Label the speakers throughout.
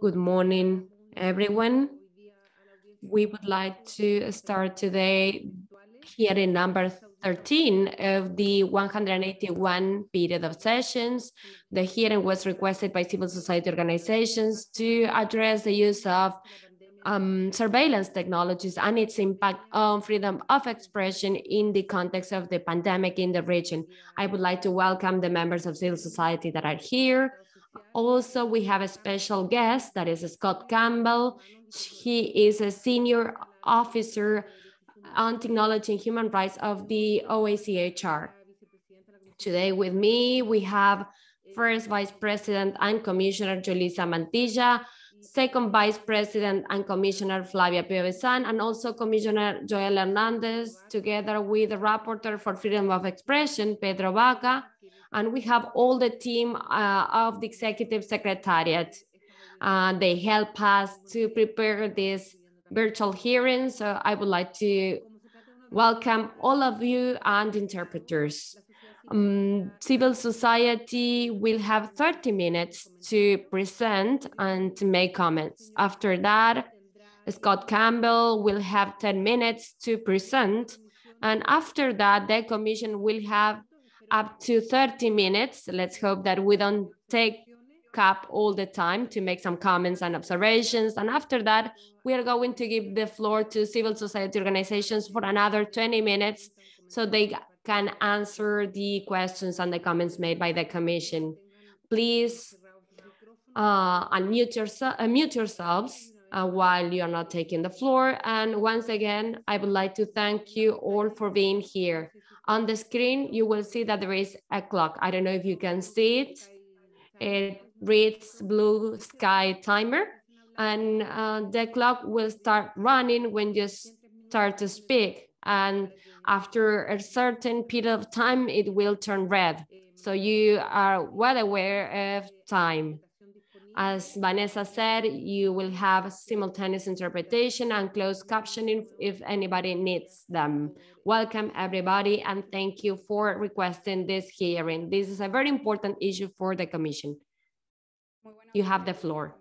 Speaker 1: Good morning, everyone. We would like to start today hearing number 13 of the 181 period of sessions. The hearing was requested by civil society organizations to address the use of um, surveillance technologies and its impact on freedom of expression in the context of the pandemic in the region. I would like to welcome the members of civil society that are here. Also, we have a special guest that is Scott Campbell. He is a senior officer on technology and human rights of the OACHR. Today with me, we have first Vice President and Commissioner Julissa Mantilla, Second Vice President and Commissioner Flavia Piovesan, and also Commissioner Joel Hernandez, together with the Rapporteur for Freedom of Expression, Pedro Vaca, and we have all the team uh, of the Executive Secretariat. Uh, they help us to prepare this virtual hearing, so I would like to welcome all of you and interpreters. Um, civil society will have 30 minutes to present and to make comments. After that, Scott Campbell will have 10 minutes to present. And after that, the commission will have up to 30 minutes. Let's hope that we don't take up all the time to make some comments and observations. And after that, we are going to give the floor to civil society organizations for another 20 minutes so they can answer the questions and the comments made by the commission. Please uh, unmute, unmute yourselves uh, while you are not taking the floor. And once again, I would like to thank you all for being here. On the screen, you will see that there is a clock. I don't know if you can see it. It reads blue sky timer and uh, the clock will start running when you start to speak. And after a certain period of time, it will turn red. So you are well aware of time. As Vanessa said, you will have simultaneous interpretation and closed captioning if anybody needs them. Welcome everybody and thank you for requesting this hearing. This is a very important issue for the Commission. You have the floor.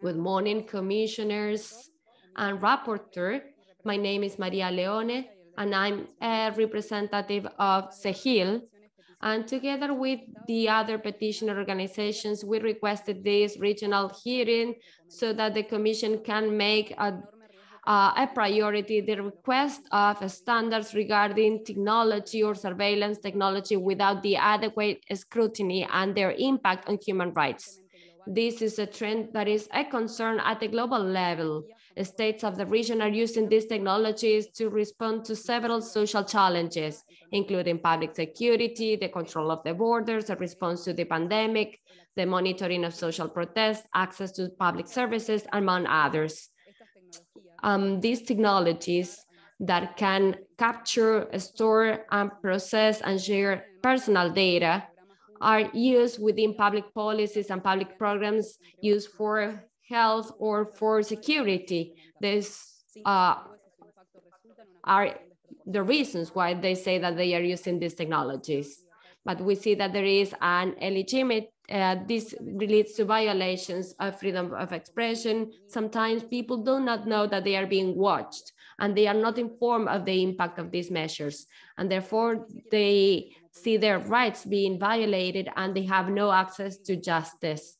Speaker 1: Good morning, commissioners and rapporteur. My name is Maria Leone and I'm a representative of CEJIL. And together with the other petitioner organizations, we requested this regional hearing so that the commission can make a, uh, a priority the request of standards regarding technology or surveillance technology without the adequate scrutiny and their impact on human rights. This is a trend that is a concern at the global level. States of the region are using these technologies to respond to several social challenges, including public security, the control of the borders, the response to the pandemic, the monitoring of social protests, access to public services, among others. Um, these technologies that can capture, store, and process and share personal data are used within public policies and public programs used for health or for security. These uh, are the reasons why they say that they are using these technologies. But we see that there is an illegitimate, uh, this relates to violations of freedom of expression. Sometimes people do not know that they are being watched and they are not informed of the impact of these measures. And therefore they see their rights being violated and they have no access to justice.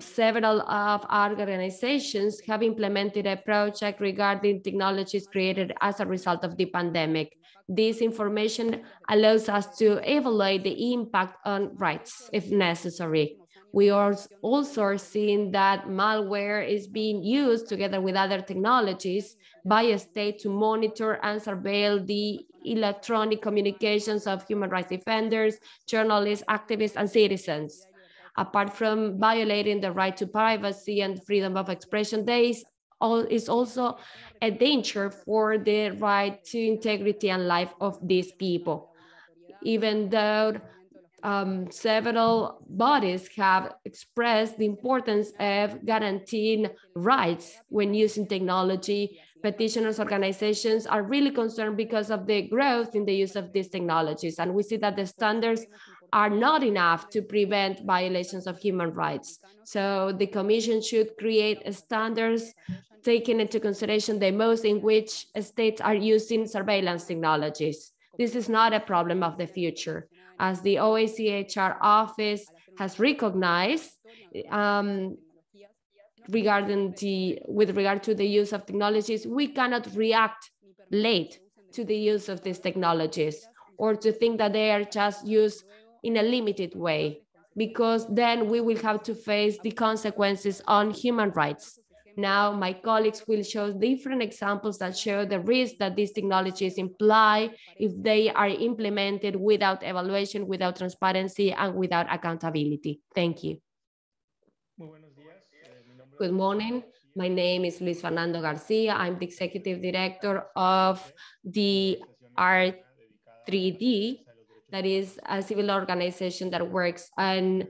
Speaker 1: Several of our organizations have implemented a project regarding technologies created as a result of the pandemic. This information allows us to evaluate the impact on rights if necessary. We are also seeing that malware is being used together with other technologies by a state to monitor and surveil the electronic communications of human rights defenders, journalists, activists, and citizens. Apart from violating the right to privacy and freedom of expression, there is, is also a danger for the right to integrity and life of these people. Even though um, several bodies have expressed the importance of guaranteeing rights when using technology petitioners organizations are really concerned because of the growth in the use of these technologies. And we see that the standards are not enough to prevent violations of human rights. So the Commission should create standards taking into consideration the most in which states are using surveillance technologies. This is not a problem of the future. As the OHCHR office has recognized, um, regarding the, with regard to the use of technologies, we cannot react late to the use of these technologies or to think that they are just used in a limited way, because then we will have to face the consequences on human rights. Now, my colleagues will show different examples that show the risk that these technologies imply if they are implemented without evaluation, without transparency, and without accountability. Thank you. Good morning. My name is Luis Fernando Garcia. I'm the executive director of the R3D, that is a civil organization that works on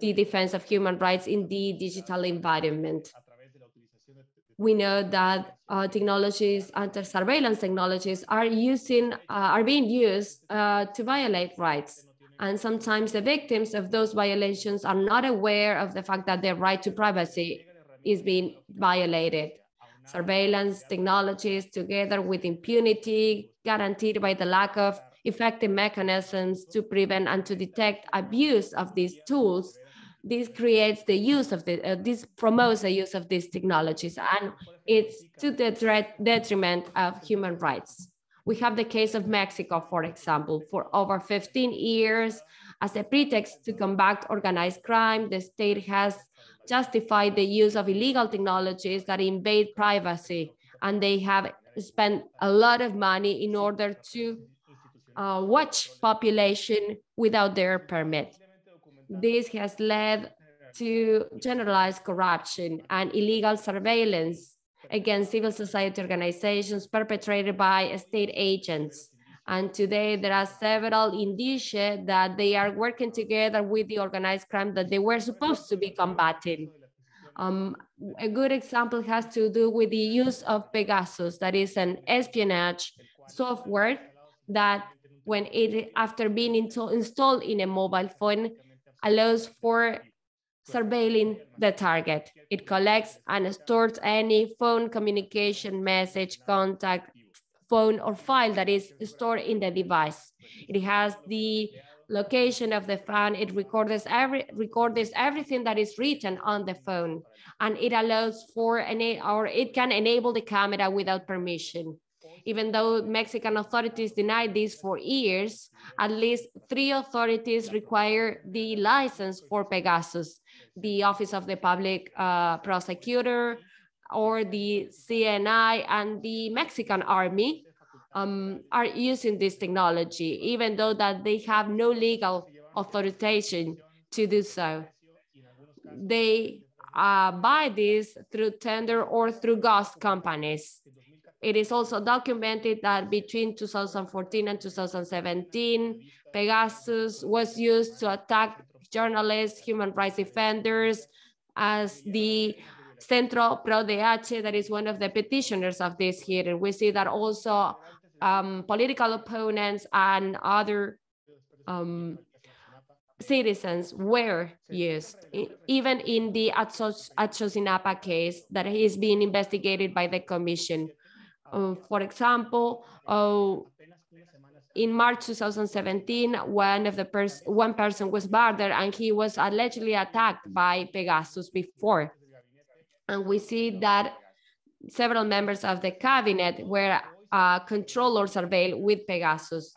Speaker 1: the defense of human rights in the digital environment. We know that uh, technologies, anti-surveillance technologies are using, uh, are being used uh, to violate rights. And sometimes the victims of those violations are not aware of the fact that their right to privacy is being violated. Surveillance technologies, together with impunity guaranteed by the lack of effective mechanisms to prevent and to detect abuse of these tools, this creates the use of the, uh, this promotes the use of these technologies and it's to the detriment of human rights. We have the case of Mexico, for example, for over 15 years, as a pretext to combat organized crime, the state has justified the use of illegal technologies that invade privacy. And they have spent a lot of money in order to uh, watch population without their permit. This has led to generalized corruption and illegal surveillance against civil society organizations perpetrated by state agents. And today there are several indicia that they are working together with the organized crime that they were supposed to be combating. Um, a good example has to do with the use of Pegasus, that is an espionage software that when it, after being installed in a mobile phone, allows for surveilling the target. It collects and stores any phone communication message, contact, phone or file that is stored in the device. It has the location of the phone. It records every records everything that is written on the phone, and it allows for any or it can enable the camera without permission. Even though Mexican authorities denied this for years, at least three authorities require the license for Pegasus, the Office of the Public uh, Prosecutor, or the CNI and the Mexican army um, are using this technology, even though that they have no legal authorization to do so. They uh, buy this through tender or through ghost companies. It is also documented that between 2014 and 2017, Pegasus was used to attack journalists, human rights defenders, as the Centro Pro DH, that is one of the petitioners of this hearing. We see that also um, political opponents and other um, citizens were used, even in the Ayotzinapa case that is being investigated by the commission. Uh, for example, uh, in March 2017, one of the pers one person was murdered and he was allegedly attacked by Pegasus before. And we see that several members of the cabinet were uh, control or surveil with Pegasus.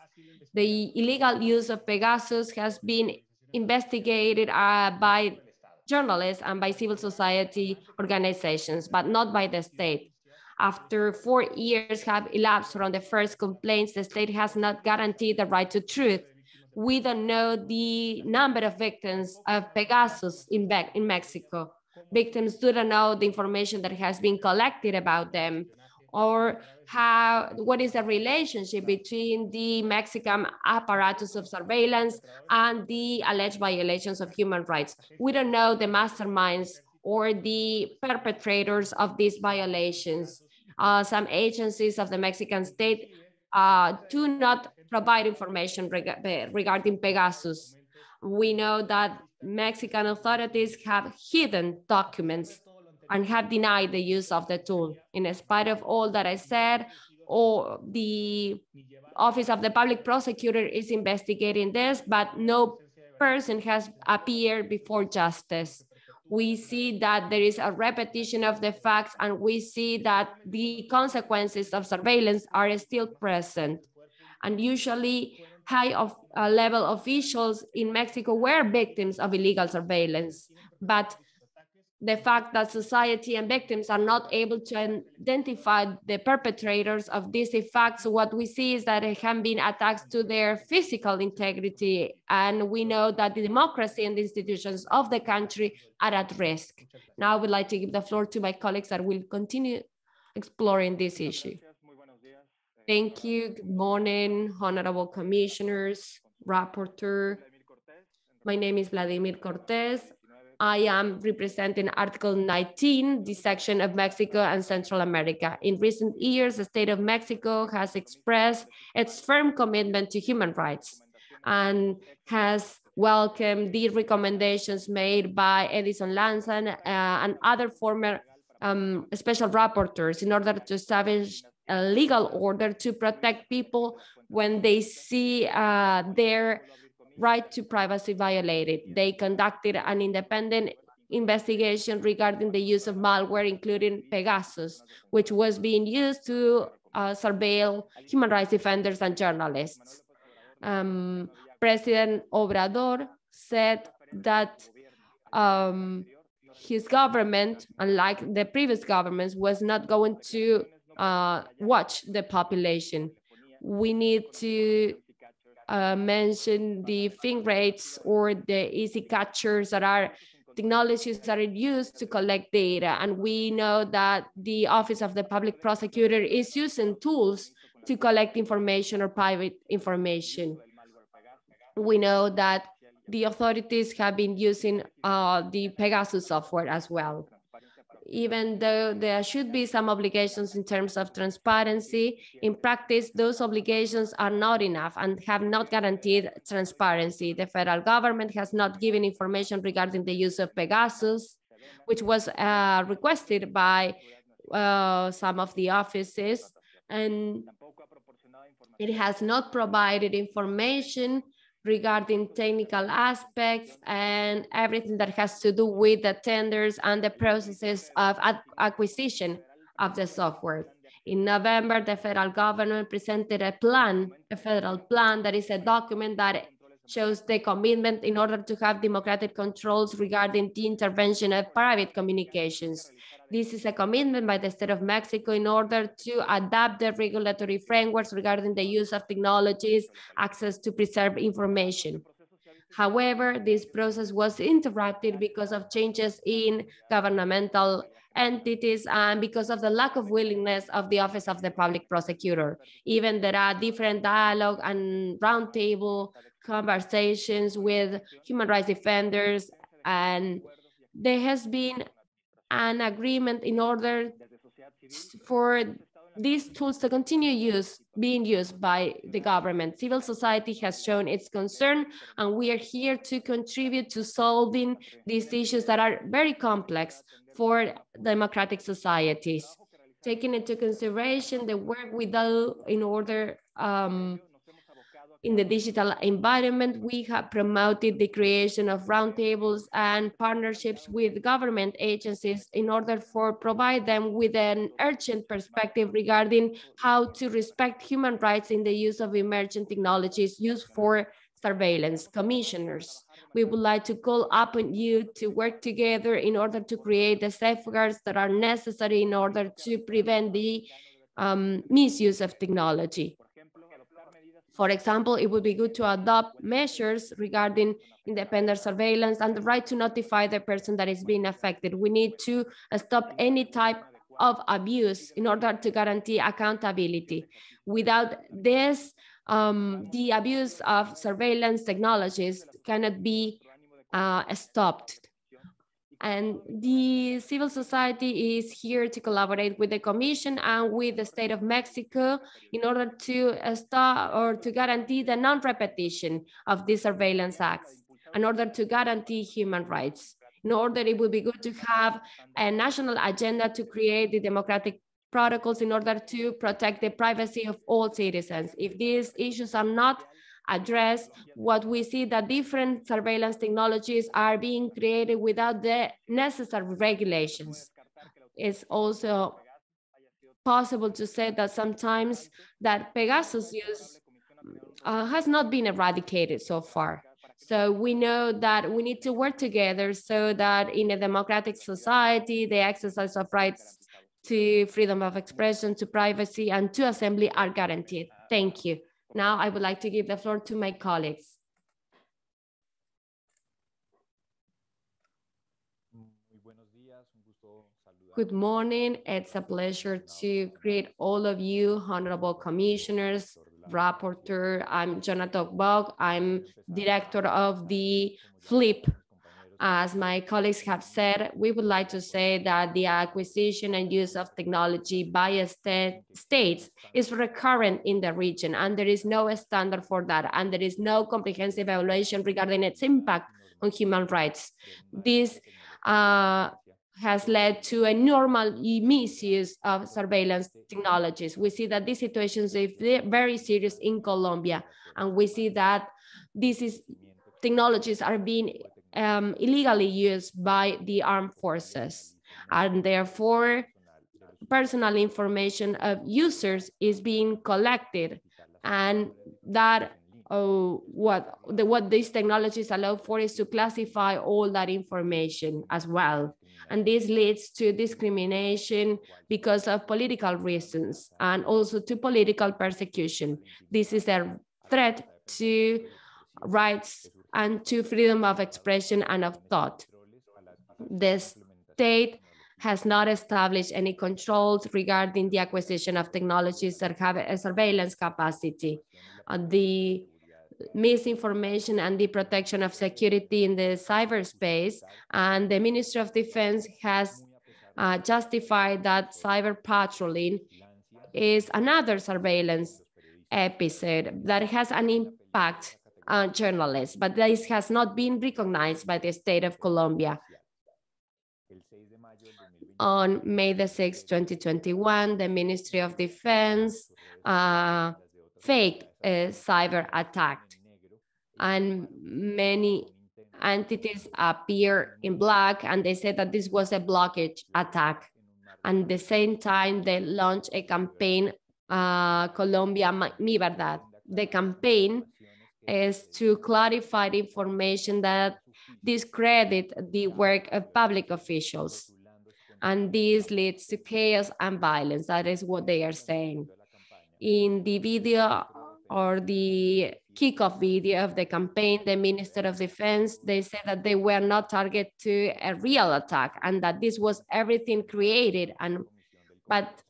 Speaker 1: The illegal use of Pegasus has been investigated uh, by journalists and by civil society organizations, but not by the state. After four years have elapsed from the first complaints, the state has not guaranteed the right to truth. We don't know the number of victims of Pegasus in, in Mexico victims do not know the information that has been collected about them or how what is the relationship between the Mexican apparatus of surveillance and the alleged violations of human rights. We don't know the masterminds or the perpetrators of these violations. Uh, some agencies of the Mexican state uh, do not provide information reg regarding Pegasus. We know that Mexican authorities have hidden documents and have denied the use of the tool. In spite of all that I said, or the Office of the Public Prosecutor is investigating this, but no person has appeared before justice. We see that there is a repetition of the facts and we see that the consequences of surveillance are still present. And usually high of, uh, level officials in Mexico were victims of illegal surveillance, but the fact that society and victims are not able to identify the perpetrators of these effects, what we see is that it have been attacks to their physical integrity. And we know that the democracy and the institutions of the country are at risk. Now I would like to give the floor to my colleagues that will continue exploring this issue. Thank you. Good morning, honorable commissioners, rapporteur. My name is Vladimir Cortés. I am representing Article 19, the section of Mexico and Central America. In recent years, the state of Mexico has expressed its firm commitment to human rights and has welcomed the recommendations made by Edison Lanza uh, and other former um, special rapporteurs in order to establish a legal order to protect people when they see uh, their right to privacy violated. They conducted an independent investigation regarding the use of malware, including Pegasus, which was being used to uh, surveil human rights defenders and journalists. Um, President Obrador said that um, his government, unlike the previous governments, was not going to uh, watch the population. We need to uh, mention the fin rates or the IMSI catchers that are technologies that are used to collect data. And we know that the Office of the Public Prosecutor is using tools to collect information or private information. We know that the authorities have been using uh, the Pegasus software as well even though there should be some obligations in terms of transparency, in practice, those obligations are not enough and have not guaranteed transparency. The federal government has not given information regarding the use of Pegasus, which was uh, requested by uh, some of the offices, and it has not provided information regarding technical aspects and everything that has to do with the tenders and the processes of acquisition of the software. In November, the federal government presented a plan, a federal plan that is a document that shows the commitment in order to have democratic controls regarding the intervention of private communications. This is a commitment by the state of Mexico in order to adapt the regulatory frameworks regarding the use of technologies, access to preserve information. However, this process was interrupted because of changes in governmental entities and because of the lack of willingness of the Office of the Public Prosecutor. Even there are different dialogue and roundtable conversations with human rights defenders and there has been an agreement in order for these tools to continue use being used by the government. Civil society has shown its concern, and we are here to contribute to solving these issues that are very complex for democratic societies. Taking into consideration the work we do in order um, in the digital environment, we have promoted the creation of roundtables and partnerships with government agencies in order for provide them with an urgent perspective regarding how to respect human rights in the use of emerging technologies used for surveillance commissioners. We would like to call upon you to work together in order to create the safeguards that are necessary in order to prevent the um, misuse of technology. For example, it would be good to adopt measures regarding independent surveillance and the right to notify the person that is being affected. We need to stop any type of abuse in order to guarantee accountability. Without this, um, the abuse of surveillance technologies cannot be uh, stopped. And the civil society is here to collaborate with the Commission and with the state of Mexico in order to uh, stop or to guarantee the non-repetition of these surveillance acts. in order to guarantee human rights. In order, it would be good to have a national agenda to create the democratic protocols in order to protect the privacy of all citizens. If these issues are not addressed, what we see that different surveillance technologies are being created without the necessary regulations. It's also possible to say that sometimes that Pegasus use uh, has not been eradicated so far. So we know that we need to work together so that in a democratic society, the exercise of rights to freedom of expression, to privacy, and to assembly are guaranteed. Thank you. Now I would like to give the floor to my colleagues. Good morning. It's a pleasure to greet all of you, honorable commissioners, rapporteur. I'm Jonathan Bock. I'm director of the FLIP. As my colleagues have said, we would like to say that the acquisition and use of technology by state, states is recurrent in the region, and there is no standard for that, and there is no comprehensive evaluation regarding its impact on human rights. This uh, has led to a normal misuse of surveillance technologies. We see that this situation is very serious in Colombia, and we see that this is technologies are being um, illegally used by the armed forces, and therefore personal information of users is being collected, and that oh, what the, what these technologies allow for is to classify all that information as well. And this leads to discrimination because of political reasons and also to political persecution. This is a threat to rights and to freedom of expression and of thought. The state has not established any controls regarding the acquisition of technologies that have a surveillance capacity. Uh, the misinformation and the protection of security in the cyberspace. And the Ministry of Defense has uh, justified that cyber patrolling is another surveillance episode that has an impact on journalists, but this has not been recognized by the state of Colombia. On May the 6th, 2021, the Ministry of Defense uh, faked a cyber attack and many entities appear in black and they said that this was a blockage attack. And the same time, they launched a campaign, uh, Colombia Mi Verdad. The campaign is to clarify the information that discredit the work of public officials. And this leads to chaos and violence. That is what they are saying. In the video or the kickoff video of the campaign, the Minister of Defense, they said that they were not target to a real attack and that this was everything created. And but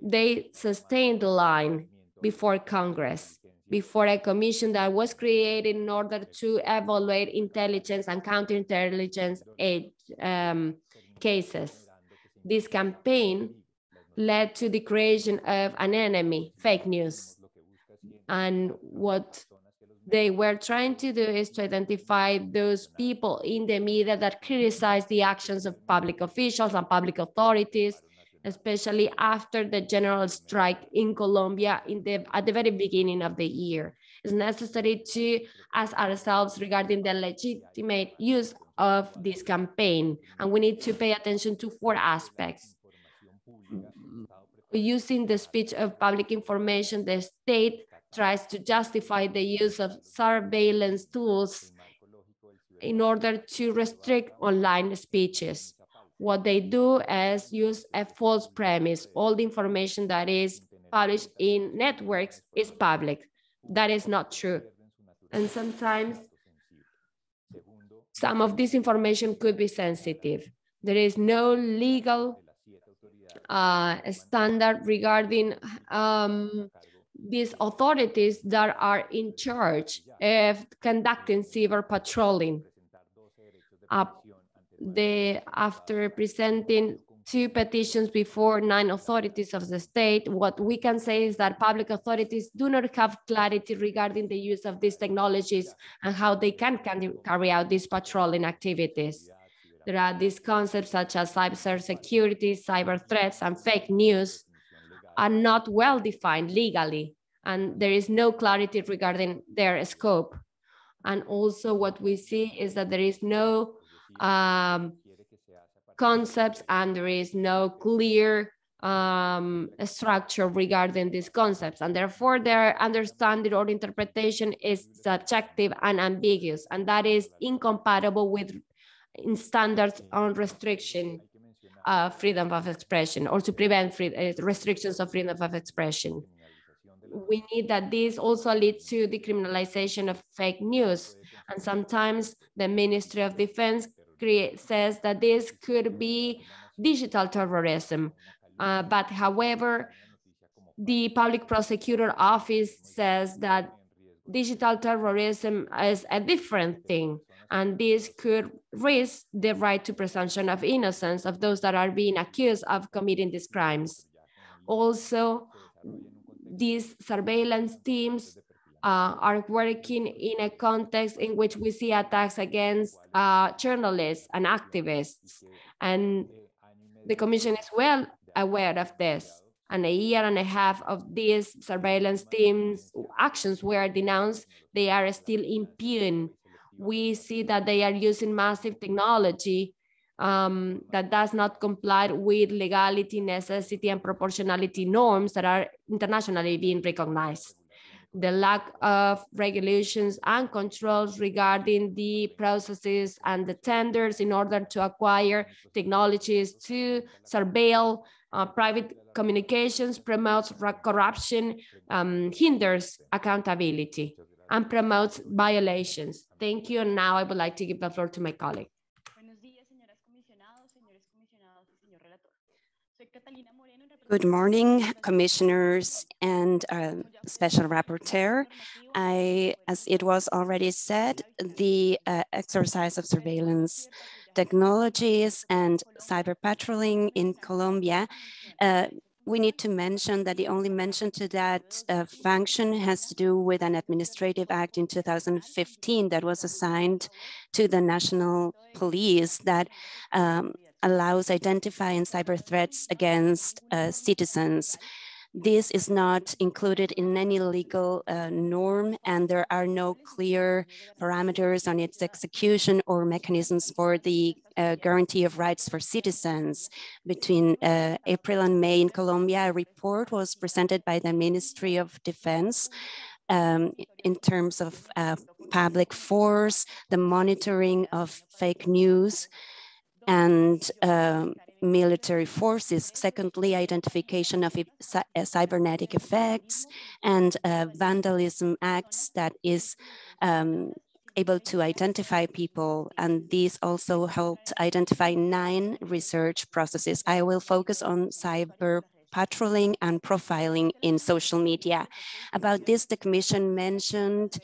Speaker 1: they sustained the line before Congress, before a commission that was created in order to evaluate intelligence and counterintelligence um, cases. This campaign led to the creation of an enemy, fake news. And what they were trying to do is to identify those people in the media that criticize the actions of public officials and public authorities, especially after the general strike in Colombia in the, at the very beginning of the year. It's necessary to ask ourselves regarding the legitimate use of this campaign, and we need to pay attention to four aspects. Using the speech of public information, the state tries to justify the use of surveillance tools in order to restrict online speeches. What they do is use a false premise. All the information that is published in networks is public. That is not true. And sometimes some of this information could be sensitive. There is no legal uh, standard regarding um, these authorities that are in charge of conducting cyber patrolling. Uh, the, after presenting two petitions before nine authorities of the state. What we can say is that public authorities do not have clarity regarding the use of these technologies and how they can, carry out these patrolling activities. There are these concepts such as cyber security, cyber threats, and fake news are not well defined legally, and there is no clarity regarding their scope. And also what we see is that there is no um, concepts and there is no clear um, structure regarding these concepts. And therefore their understanding or interpretation is subjective and ambiguous. And that is incompatible with in standards on restriction of freedom of expression or to prevent free, uh, restrictions of freedom of expression. We need that this also leads to the criminalization of fake news. And sometimes the Ministry of Defense create, says that this could be digital terrorism. Uh, but however, the public prosecutor office says that digital terrorism is a different thing and this could risk the right to presumption of innocence of those that are being accused of committing these crimes. Also, these surveillance teams uh, are working in a context in which we see attacks against uh, journalists and activists. And the Commission is well aware of this. And a year and a half of these surveillance teams' actions were denounced, they are still impugned we see that they are using massive technology um, that does not comply with legality, necessity, and proportionality norms that are internationally being recognized. The lack of regulations and controls regarding the processes and the tenders in order to acquire technologies to surveil uh, private communications, promotes corruption, um, hinders accountability and promotes violations. Thank you. And now I would like to give the floor to my colleague.
Speaker 2: Good morning, commissioners and uh, special rapporteur. I, as it was already said, the uh, exercise of surveillance technologies and cyber patrolling in Colombia uh, we need to mention that the only mention to that uh, function has to do with an administrative act in 2015 that was assigned to the national police that um, allows identifying cyber threats against uh, citizens. This is not included in any legal uh, norm, and there are no clear parameters on its execution or mechanisms for the uh, guarantee of rights for citizens. Between uh, April and May in Colombia, a report was presented by the Ministry of Defense um, in terms of uh, public force, the monitoring of fake news, and um, military forces. Secondly, identification of uh, cybernetic effects and uh, vandalism acts that is um, able to identify people. And these also helped identify nine research processes. I will focus on cyber patrolling and profiling in social media. About this, the commission mentioned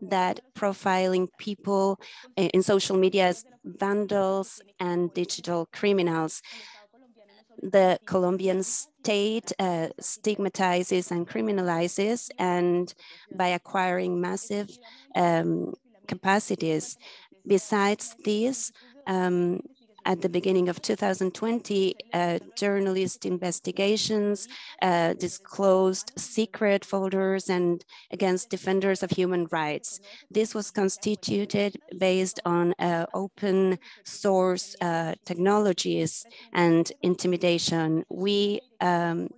Speaker 2: that profiling people in social media as vandals and digital criminals. The Colombian state uh, stigmatizes and criminalizes, and by acquiring massive um, capacities. Besides this, um, at the beginning of 2020, uh, journalist investigations uh, disclosed secret folders and against defenders of human rights. This was constituted based on uh, open source uh, technologies and intimidation. We um,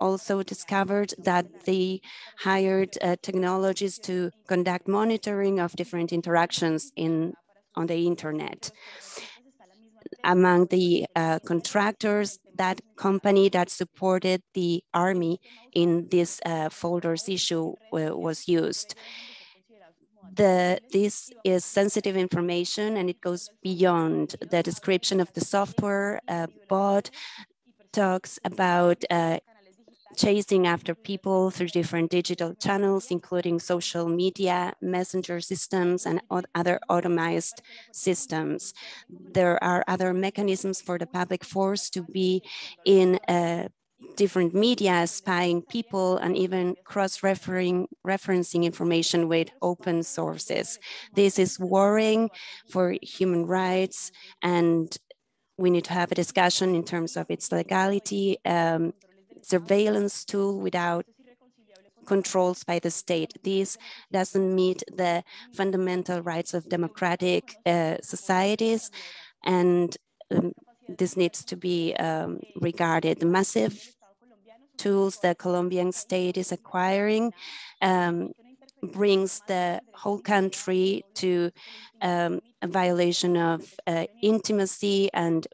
Speaker 2: also discovered that they hired uh, technologies to conduct monitoring of different interactions in on the internet among the uh, contractors, that company that supported the army in this uh, folders issue was used. The, this is sensitive information and it goes beyond the description of the software. Uh, talks about uh, chasing after people through different digital channels, including social media, messenger systems, and other automized systems. There are other mechanisms for the public force to be in a different media, spying people, and even cross-referencing referencing information with open sources. This is worrying for human rights, and we need to have a discussion in terms of its legality, um, surveillance tool without controls by the state. This doesn't meet the fundamental rights of democratic uh, societies, and um, this needs to be um, regarded. Massive tools the Colombian state is acquiring um, brings the whole country to um, a violation of uh, intimacy and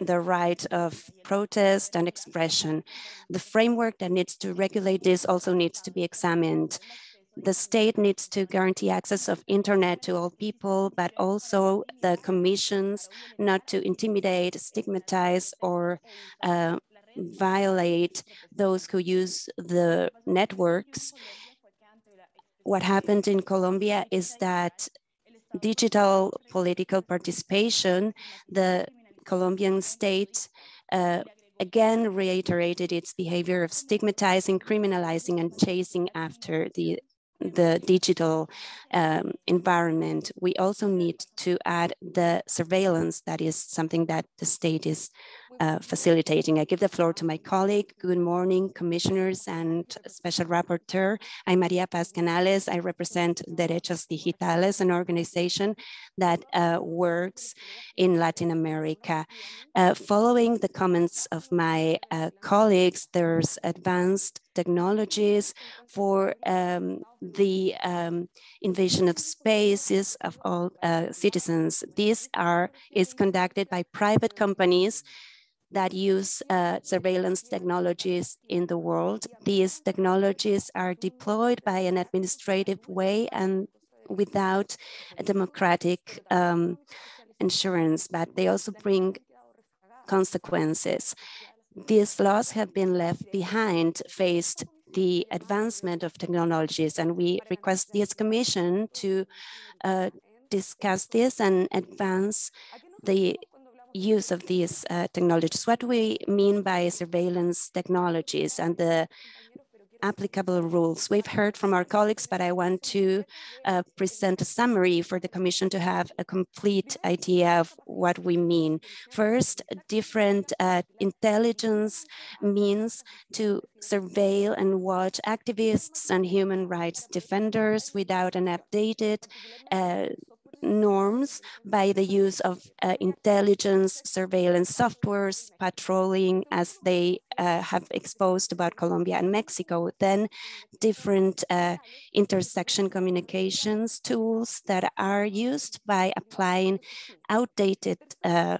Speaker 2: the right of protest and expression. The framework that needs to regulate this also needs to be examined. The state needs to guarantee access of internet to all people, but also the commissions not to intimidate, stigmatize, or uh, violate those who use the networks. What happened in Colombia is that digital political participation, the Colombian state uh, again reiterated its behavior of stigmatizing, criminalizing, and chasing after the the digital um, environment. We also need to add the surveillance that is something that the state is uh, facilitating. I give the floor to my colleague. Good morning, commissioners and special rapporteur. I'm Maria Paz Canales. I represent Derechos Digitales, an organization that uh, works in Latin America. Uh, following the comments of my uh, colleagues, there's advanced technologies for um, the um, invasion of spaces of all uh, citizens. These are is conducted by private companies that use uh, surveillance technologies in the world. These technologies are deployed by an administrative way and without a democratic um, insurance, but they also bring consequences. These laws have been left behind, faced the advancement of technologies, and we request this commission to uh, discuss this and advance the use of these uh, technologies. What do we mean by surveillance technologies and the applicable rules? We've heard from our colleagues, but I want to uh, present a summary for the Commission to have a complete idea of what we mean. First, different uh, intelligence means to surveil and watch activists and human rights defenders without an updated uh, norms by the use of uh, intelligence surveillance softwares, patrolling as they uh, have exposed about Colombia and Mexico, then different uh, intersection communications tools that are used by applying outdated uh,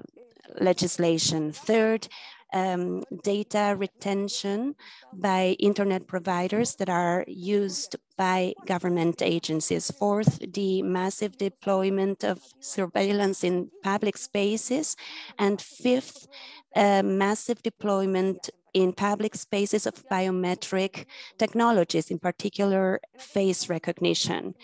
Speaker 2: legislation. Third, um, data retention by internet providers that are used by government agencies. Fourth, the massive deployment of surveillance in public spaces. And fifth, massive deployment in public spaces of biometric technologies, in particular face recognition.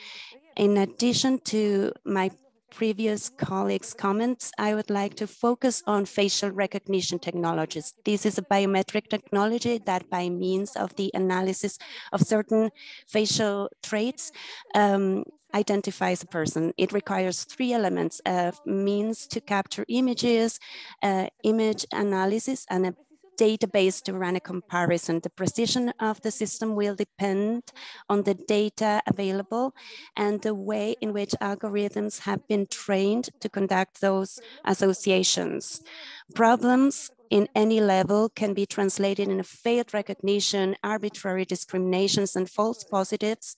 Speaker 2: In addition to my previous colleagues' comments, I would like to focus on facial recognition technologies. This is a biometric technology that by means of the analysis of certain facial traits um, identifies a person. It requires three elements, a means to capture images, uh, image analysis, and a database to run a comparison. The precision of the system will depend on the data available and the way in which algorithms have been trained to conduct those associations. Problems in any level can be translated in a failed recognition, arbitrary discriminations, and false positives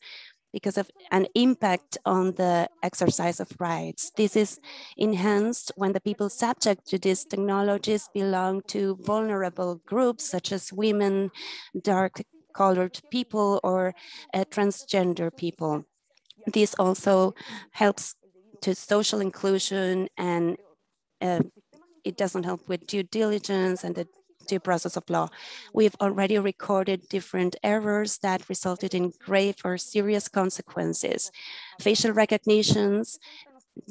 Speaker 2: because of an impact on the exercise of rights. This is enhanced when the people subject to these technologies belong to vulnerable groups such as women, dark colored people, or uh, transgender people. This also helps to social inclusion and uh, it doesn't help with due diligence and the due process of law. We've already recorded different errors that resulted in grave or serious consequences. Facial recognitions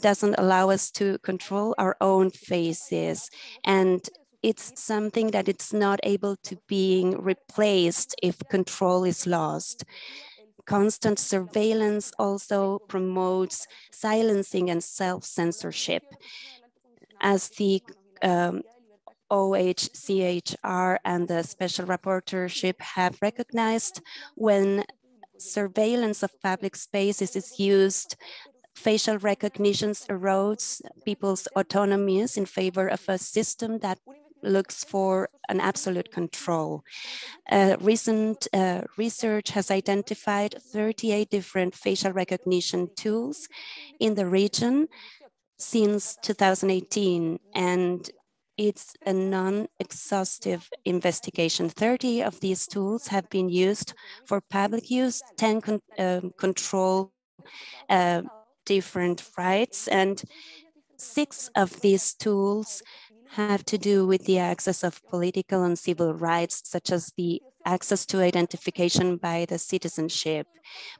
Speaker 2: doesn't allow us to control our own faces and it's something that it's not able to being replaced if control is lost. Constant surveillance also promotes silencing and self-censorship. As the um, OHCHR and the Special Rapporteurship have recognized when surveillance of public spaces is used, facial recognitions erodes people's autonomies in favor of a system that looks for an absolute control. Uh, recent uh, research has identified 38 different facial recognition tools in the region since 2018, and it's a non-exhaustive investigation. 30 of these tools have been used for public use, 10 con um, control uh, different rights, and six of these tools have to do with the access of political and civil rights, such as the access to identification by the citizenship.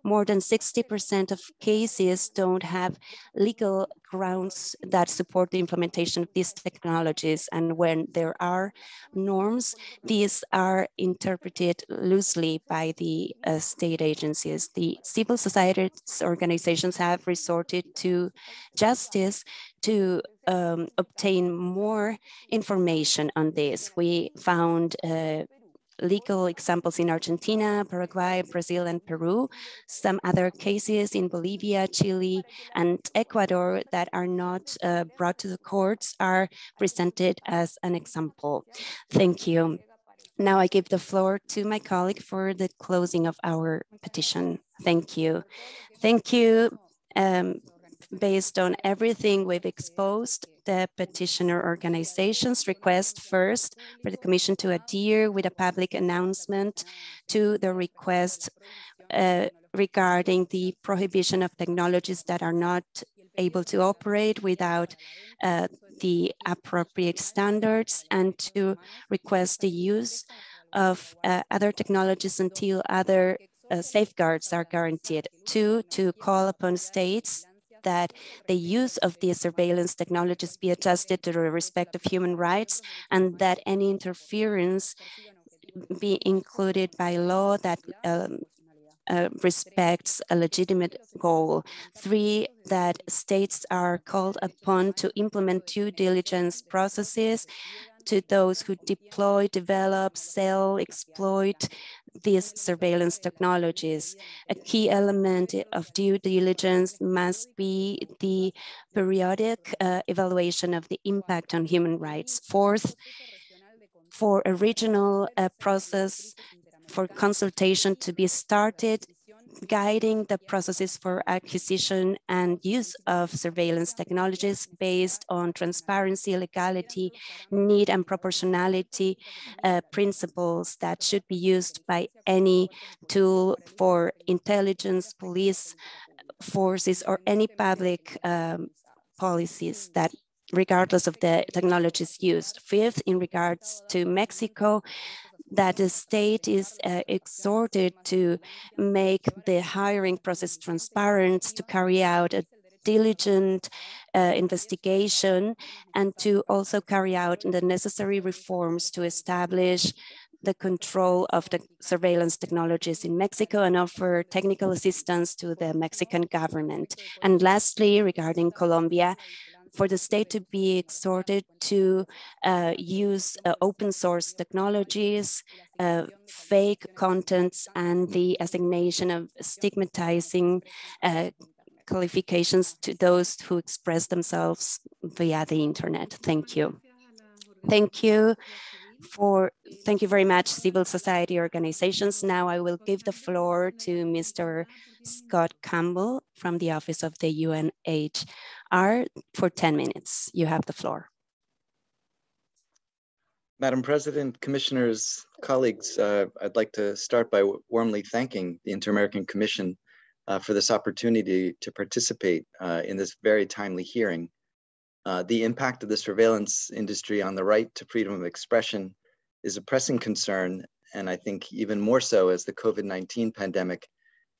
Speaker 2: More than 60% of cases don't have legal grounds that support the implementation of these technologies. And when there are norms, these are interpreted loosely by the uh, state agencies. The civil society organizations have resorted to justice to um, obtain more information on this. We found uh, legal examples in Argentina, Paraguay, Brazil, and Peru, some other cases in Bolivia, Chile, and Ecuador that are not uh, brought to the courts are presented as an example. Thank you. Now I give the floor to my colleague for the closing of our petition. Thank you. Thank you. Um, based on everything we've exposed, the petitioner organizations request first for the Commission to adhere with a public announcement to the request uh, regarding the prohibition of technologies that are not able to operate without uh, the appropriate standards and to request the use of uh, other technologies until other uh, safeguards are guaranteed. Two, to call upon states that the use of these surveillance technologies be adjusted to the respect of human rights and that any interference be included by law that um, uh, respects a legitimate goal. Three, that states are called upon to implement due diligence processes to those who deploy, develop, sell, exploit these surveillance technologies. A key element of due diligence must be the periodic uh, evaluation of the impact on human rights. Fourth, for a regional uh, process for consultation to be started guiding the processes for acquisition and use of surveillance technologies based on transparency, legality, need and proportionality uh, principles that should be used by any tool for intelligence, police forces, or any public um, policies that regardless of the technologies used. Fifth, in regards to Mexico, that the state is uh, exhorted to make the hiring process transparent, to carry out a diligent uh, investigation, and to also carry out the necessary reforms to establish the control of the surveillance technologies in Mexico and offer technical assistance to the Mexican government. And lastly, regarding Colombia, for the state to be exhorted to uh, use uh, open source technologies, uh, fake contents, and the assignation of stigmatizing uh, qualifications to those who express themselves via the internet. Thank you. Thank you for, thank you very much, civil society organizations. Now I will give the floor to Mr. Scott Campbell from the Office of the UNHCR for 10 minutes. You have the floor.
Speaker 3: Madam President, commissioners, colleagues, uh, I'd like to start by warmly thanking the Inter-American Commission uh, for this opportunity to participate uh, in this very timely hearing. Uh, the impact of the surveillance industry on the right to freedom of expression is a pressing concern, and I think even more so as the COVID-19 pandemic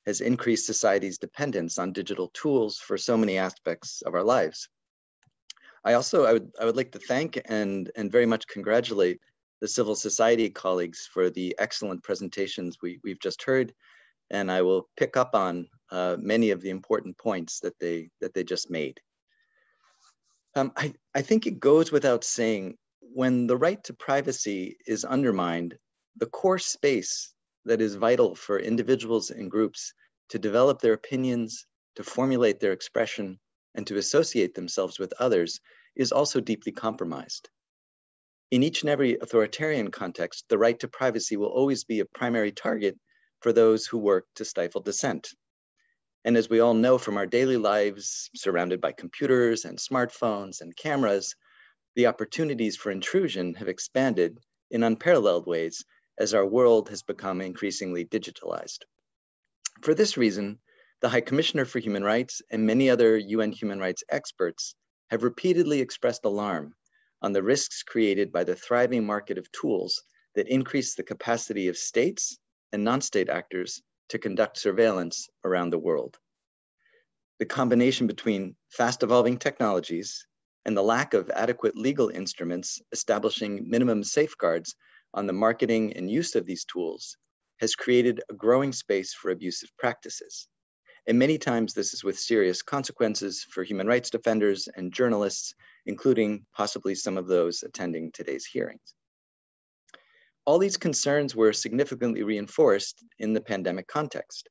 Speaker 3: has increased society's dependence on digital tools for so many aspects of our lives. I also, I would, I would like to thank and, and very much congratulate the civil society colleagues for the excellent presentations we, we've just heard. And I will pick up on uh, many of the important points that they, that they just made. Um, I, I think it goes without saying, when the right to privacy is undermined, the core space that is vital for individuals and groups to develop their opinions, to formulate their expression, and to associate themselves with others is also deeply compromised. In each and every authoritarian context, the right to privacy will always be a primary target for those who work to stifle dissent. And as we all know from our daily lives, surrounded by computers and smartphones and cameras, the opportunities for intrusion have expanded in unparalleled ways as our world has become increasingly digitalized. For this reason, the High Commissioner for Human Rights and many other UN human rights experts have repeatedly expressed alarm on the risks created by the thriving market of tools that increase the capacity of states and non-state actors to conduct surveillance around the world. The combination between fast evolving technologies and the lack of adequate legal instruments establishing minimum safeguards on the marketing and use of these tools has created a growing space for abusive practices. And many times this is with serious consequences for human rights defenders and journalists, including possibly some of those attending today's hearings. All these concerns were significantly reinforced in the pandemic context.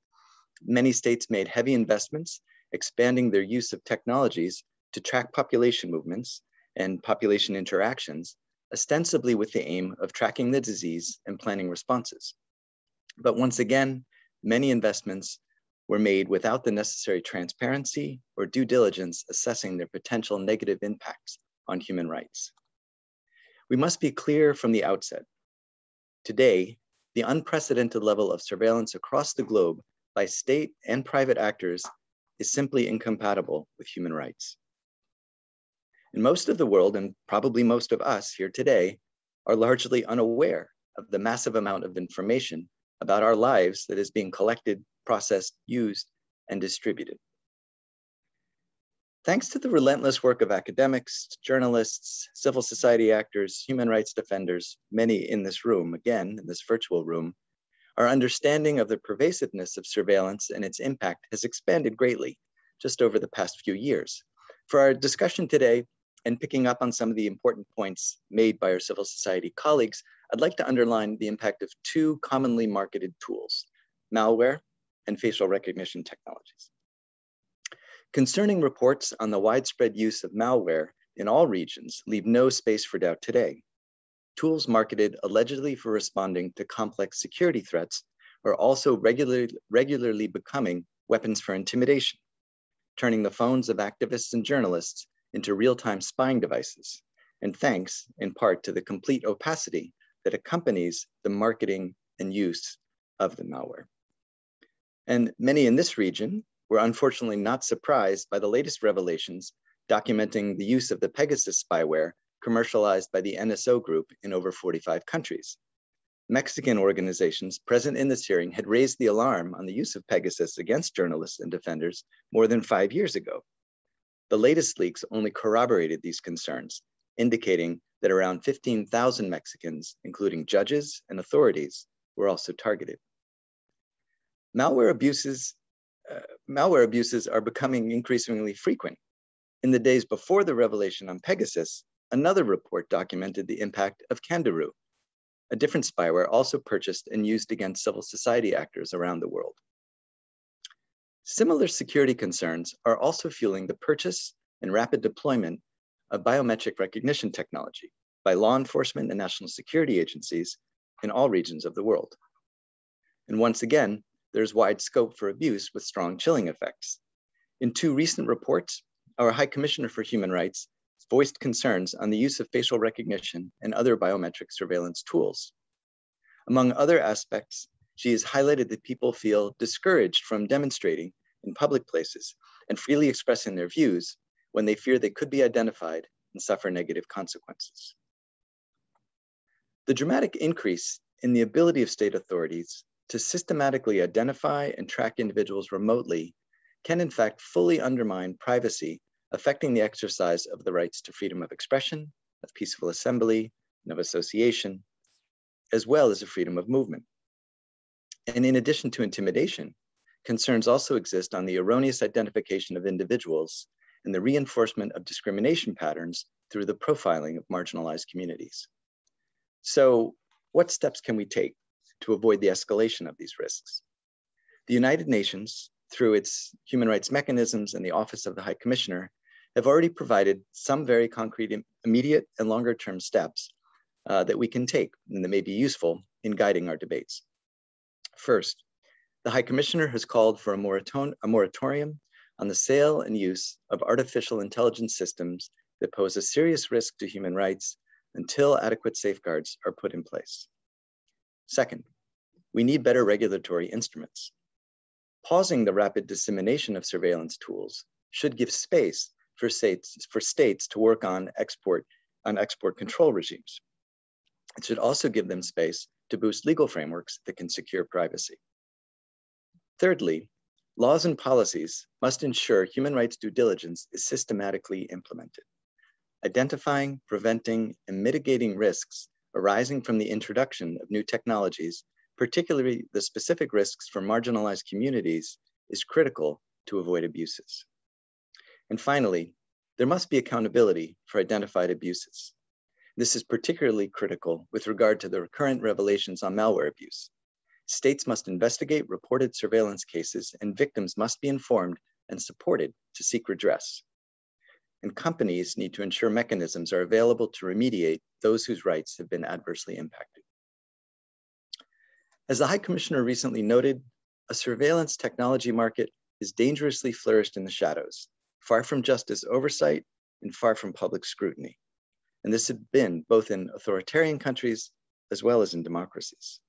Speaker 3: Many states made heavy investments, expanding their use of technologies to track population movements and population interactions, ostensibly with the aim of tracking the disease and planning responses. But once again, many investments were made without the necessary transparency or due diligence assessing their potential negative impacts on human rights. We must be clear from the outset. Today, the unprecedented level of surveillance across the globe by state and private actors is simply incompatible with human rights. And most of the world, and probably most of us here today, are largely unaware of the massive amount of information about our lives that is being collected processed, used, and distributed. Thanks to the relentless work of academics, journalists, civil society actors, human rights defenders, many in this room, again, in this virtual room, our understanding of the pervasiveness of surveillance and its impact has expanded greatly just over the past few years. For our discussion today, and picking up on some of the important points made by our civil society colleagues, I'd like to underline the impact of two commonly marketed tools, malware and facial recognition technologies. Concerning reports on the widespread use of malware in all regions leave no space for doubt today. Tools marketed allegedly for responding to complex security threats are also regularly, regularly becoming weapons for intimidation, turning the phones of activists and journalists into real-time spying devices, and thanks in part to the complete opacity that accompanies the marketing and use of the malware. And many in this region were unfortunately not surprised by the latest revelations documenting the use of the Pegasus spyware commercialized by the NSO group in over 45 countries. Mexican organizations present in this hearing had raised the alarm on the use of Pegasus against journalists and defenders more than five years ago. The latest leaks only corroborated these concerns, indicating that around 15,000 Mexicans, including judges and authorities, were also targeted. Malware abuses, uh, malware abuses are becoming increasingly frequent. In the days before the revelation on Pegasus, another report documented the impact of Candiru, a different spyware also purchased and used against civil society actors around the world. Similar security concerns are also fueling the purchase and rapid deployment of biometric recognition technology by law enforcement and national security agencies in all regions of the world. And once again, there's wide scope for abuse with strong chilling effects. In two recent reports, our High Commissioner for Human Rights voiced concerns on the use of facial recognition and other biometric surveillance tools. Among other aspects, she has highlighted that people feel discouraged from demonstrating in public places and freely expressing their views when they fear they could be identified and suffer negative consequences. The dramatic increase in the ability of state authorities to systematically identify and track individuals remotely can in fact fully undermine privacy, affecting the exercise of the rights to freedom of expression, of peaceful assembly, and of association, as well as the freedom of movement. And in addition to intimidation, concerns also exist on the erroneous identification of individuals and the reinforcement of discrimination patterns through the profiling of marginalized communities. So what steps can we take to avoid the escalation of these risks? The United Nations, through its human rights mechanisms and the Office of the High Commissioner, have already provided some very concrete immediate and longer term steps uh, that we can take and that may be useful in guiding our debates. First, the High Commissioner has called for a, a moratorium on the sale and use of artificial intelligence systems that pose a serious risk to human rights until adequate safeguards are put in place. Second, we need better regulatory instruments. Pausing the rapid dissemination of surveillance tools should give space for states, for states to work on export, on export control regimes. It should also give them space to boost legal frameworks that can secure privacy. Thirdly, laws and policies must ensure human rights due diligence is systematically implemented. Identifying, preventing, and mitigating risks arising from the introduction of new technologies, particularly the specific risks for marginalized communities, is critical to avoid abuses. And finally, there must be accountability for identified abuses. This is particularly critical with regard to the recurrent revelations on malware abuse. States must investigate reported surveillance cases and victims must be informed and supported to seek redress. And companies need to ensure mechanisms are available to remediate those whose rights have been adversely impacted. As the High Commissioner recently noted, a surveillance technology market is dangerously flourished in the shadows, far from justice oversight and far from public scrutiny. And this has been both in authoritarian countries as well as in democracies.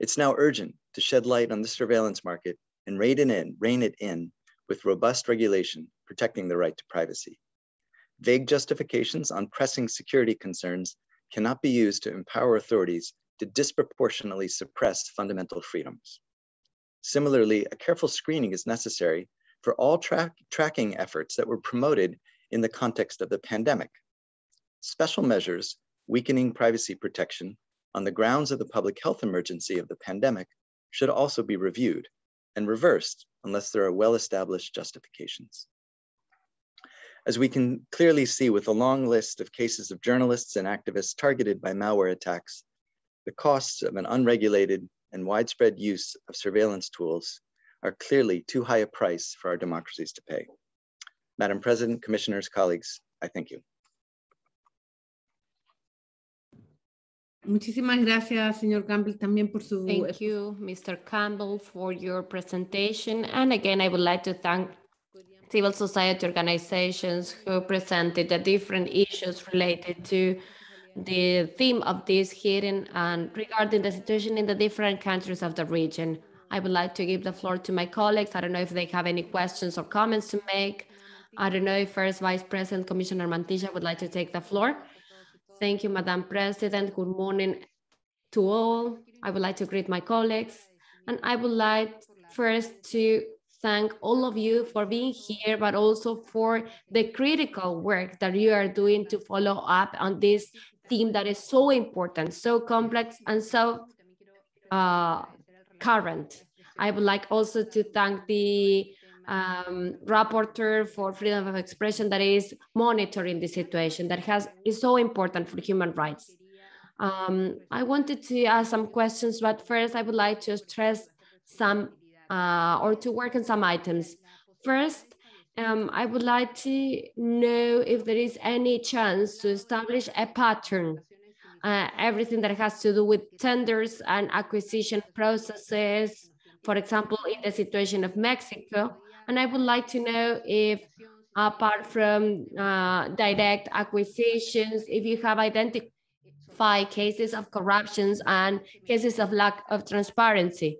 Speaker 3: It's now urgent to shed light on the surveillance market and rein it in, rein it in with robust regulation protecting the right to privacy. Vague justifications on pressing security concerns cannot be used to empower authorities to disproportionately suppress fundamental freedoms. Similarly, a careful screening is necessary for all tra tracking efforts that were promoted in the context of the pandemic. Special measures weakening privacy protection on the grounds of the public health emergency of the pandemic should also be reviewed and reversed unless there are well-established justifications. As we can clearly see with a long list of cases of journalists and activists targeted by malware attacks, the costs of an unregulated and widespread use of surveillance tools are clearly too high a price for our democracies to pay. Madam President, commissioners, colleagues, I thank you.
Speaker 4: Muchísimas gracias, señor Campbell, también por su.
Speaker 1: Thank you, Mr. Campbell, for your presentation. And again, I would like to thank civil society organizations who presented the different issues related to the theme of this hearing and regarding the situation in the different countries of the region. I would like to give the floor to my colleagues. I don't know if they have any questions or comments to make. I don't know if First Vice President Commissioner Mantilla would like to take the floor. Thank you, Madam President. Good morning to all. I would like to greet my colleagues. And I would like first to thank all of you for being here, but also for the critical work that you are doing to follow up on this theme that is so important, so complex, and so uh, current. I would like also to thank the um, rapporteur for freedom of expression that is monitoring the situation that has is so important for human rights. Um, I wanted to ask some questions, but first I would like to stress some uh, or to work on some items. First, um, I would like to know if there is any chance to establish a pattern, uh, everything that has to do with tenders and acquisition processes, for example, in the situation of Mexico, and I would like to know if, apart from uh, direct acquisitions, if you have identified cases of corruptions and cases of lack of transparency.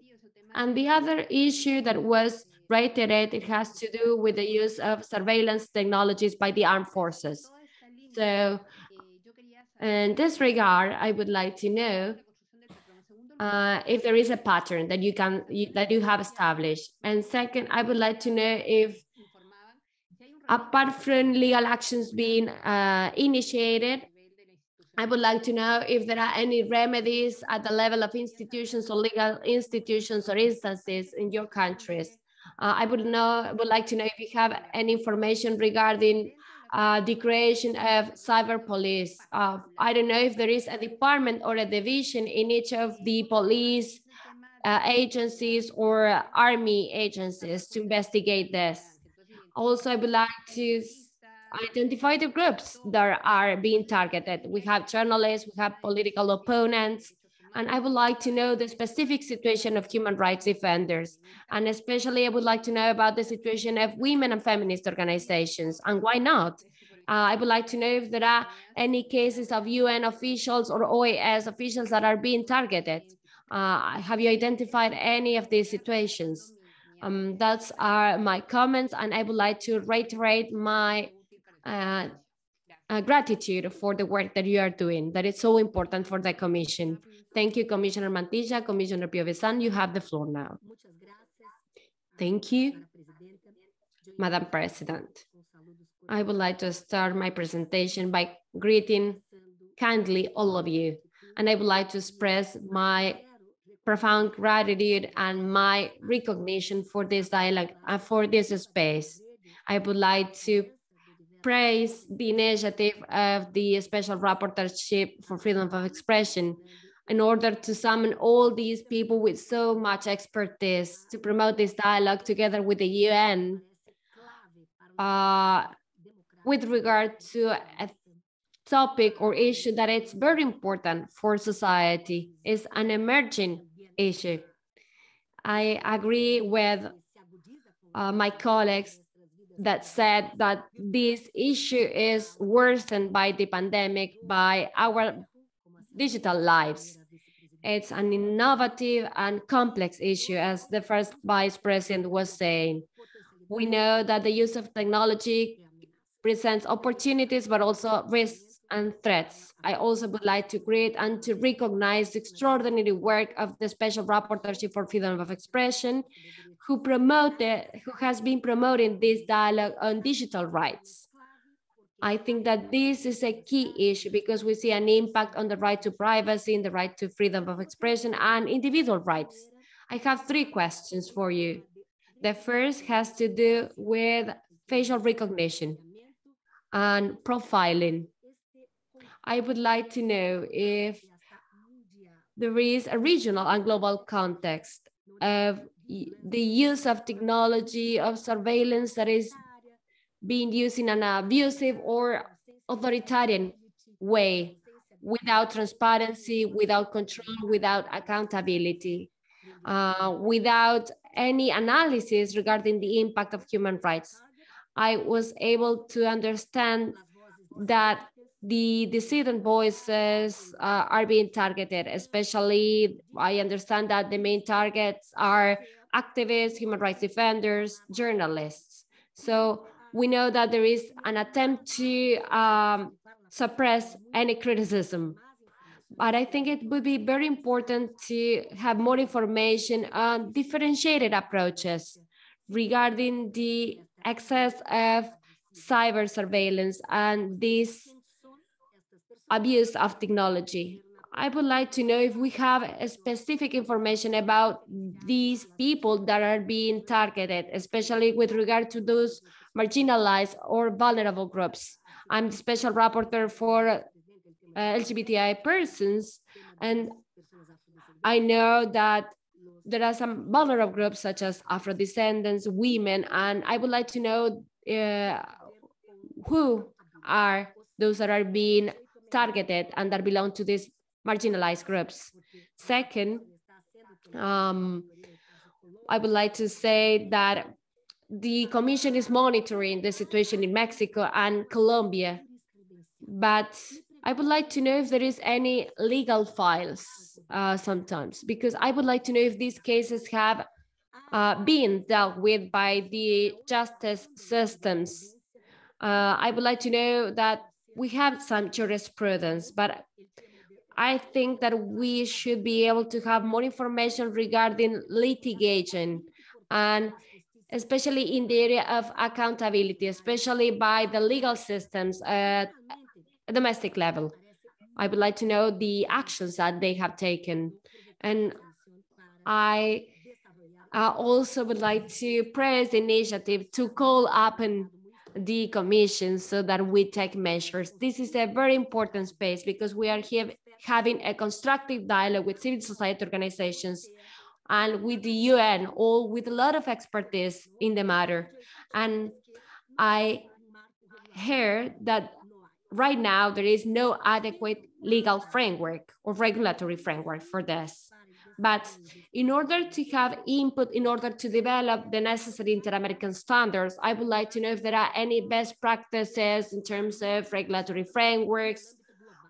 Speaker 1: And the other issue that was reiterated, it has to do with the use of surveillance technologies by the armed forces. So In this regard, I would like to know uh, if there is a pattern that you can you, that you have established. And second, I would like to know if apart from legal actions being uh, initiated, I would like to know if there are any remedies at the level of institutions or legal institutions or instances in your countries. Uh, I would know would like to know if you have any information regarding uh, the creation of cyber police. Uh, I don't know if there is a department or a division in each of the police uh, agencies or army agencies to investigate this. Also, I would like to identify the groups that are being targeted. We have journalists, we have political opponents, and I would like to know the specific situation of human rights defenders. And especially I would like to know about the situation of women and feminist organizations and why not? Uh, I would like to know if there are any cases of UN officials or OAS officials that are being targeted. Uh, have you identified any of these situations? Um, that's are my comments and I would like to reiterate my uh, uh, gratitude for the work that you are doing, that is so important for the Commission. Thank you, Commissioner Mantilla. Commissioner Piovesan, you have the floor now. Thank you, Madam President. I would like to start my presentation by greeting kindly all of you. And I would like to express my profound gratitude and my recognition for this dialogue and for this space. I would like to praise the initiative of the Special Rapporteurship for Freedom of Expression in order to summon all these people with so much expertise to promote this dialogue together with the UN uh, with regard to a topic or issue that it's very important for society is an emerging issue. I agree with uh, my colleagues that said that this issue is worsened by the pandemic, by our digital lives. It's an innovative and complex issue, as the first vice president was saying. We know that the use of technology presents opportunities, but also risks and threats. I also would like to greet and to recognize the extraordinary work of the Special Rapporteurship for Freedom of Expression, who promoted, who has been promoting this dialogue on digital rights. I think that this is a key issue because we see an impact on the right to privacy, and the right to freedom of expression and individual rights. I have three questions for you. The first has to do with facial recognition and profiling. I would like to know if there is a regional and global context of the use of technology of surveillance that is being used in an abusive or authoritarian way without transparency, without control, without accountability, uh, without any analysis regarding the impact of human rights. I was able to understand that the dissident voices uh, are being targeted, especially I understand that the main targets are activists, human rights defenders, journalists. So we know that there is an attempt to um, suppress any criticism. But I think it would be very important to have more information on differentiated approaches regarding the excess of cyber surveillance and this abuse of technology. I would like to know if we have specific information about these people that are being targeted, especially with regard to those marginalized or vulnerable groups. I'm the special rapporteur for uh, LGBTI persons, and I know that there are some vulnerable groups such as Afro-descendants, women, and I would like to know uh, who are those that are being targeted and that belong to these marginalized groups. Second, um, I would like to say that the commission is monitoring the situation in Mexico and Colombia, but I would like to know if there is any legal files uh, sometimes, because I would like to know if these cases have uh, been dealt with by the justice systems. Uh, I would like to know that we have some jurisprudence, but I think that we should be able to have more information regarding litigation and especially in the area of accountability, especially by the legal systems at domestic level. I would like to know the actions that they have taken. And I also would like to praise the initiative to call upon the commission so that we take measures. This is a very important space because we are here having a constructive dialogue with civil society organizations and with the UN, all with a lot of expertise in the matter. And I hear that right now there is no adequate legal framework or regulatory framework for this. But in order to have input, in order to develop the necessary inter-American standards, I would like to know if there are any best practices in terms of regulatory frameworks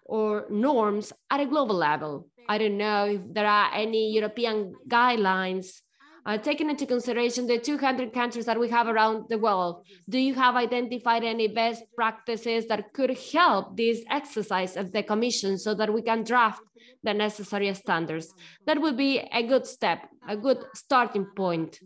Speaker 1: or norms at a global level. I don't know if there are any European guidelines uh, taking into consideration the 200 countries that we have around the world, do you have identified any best practices that could help this exercise of the Commission so that we can draft the necessary standards? That would be a good step, a good starting point.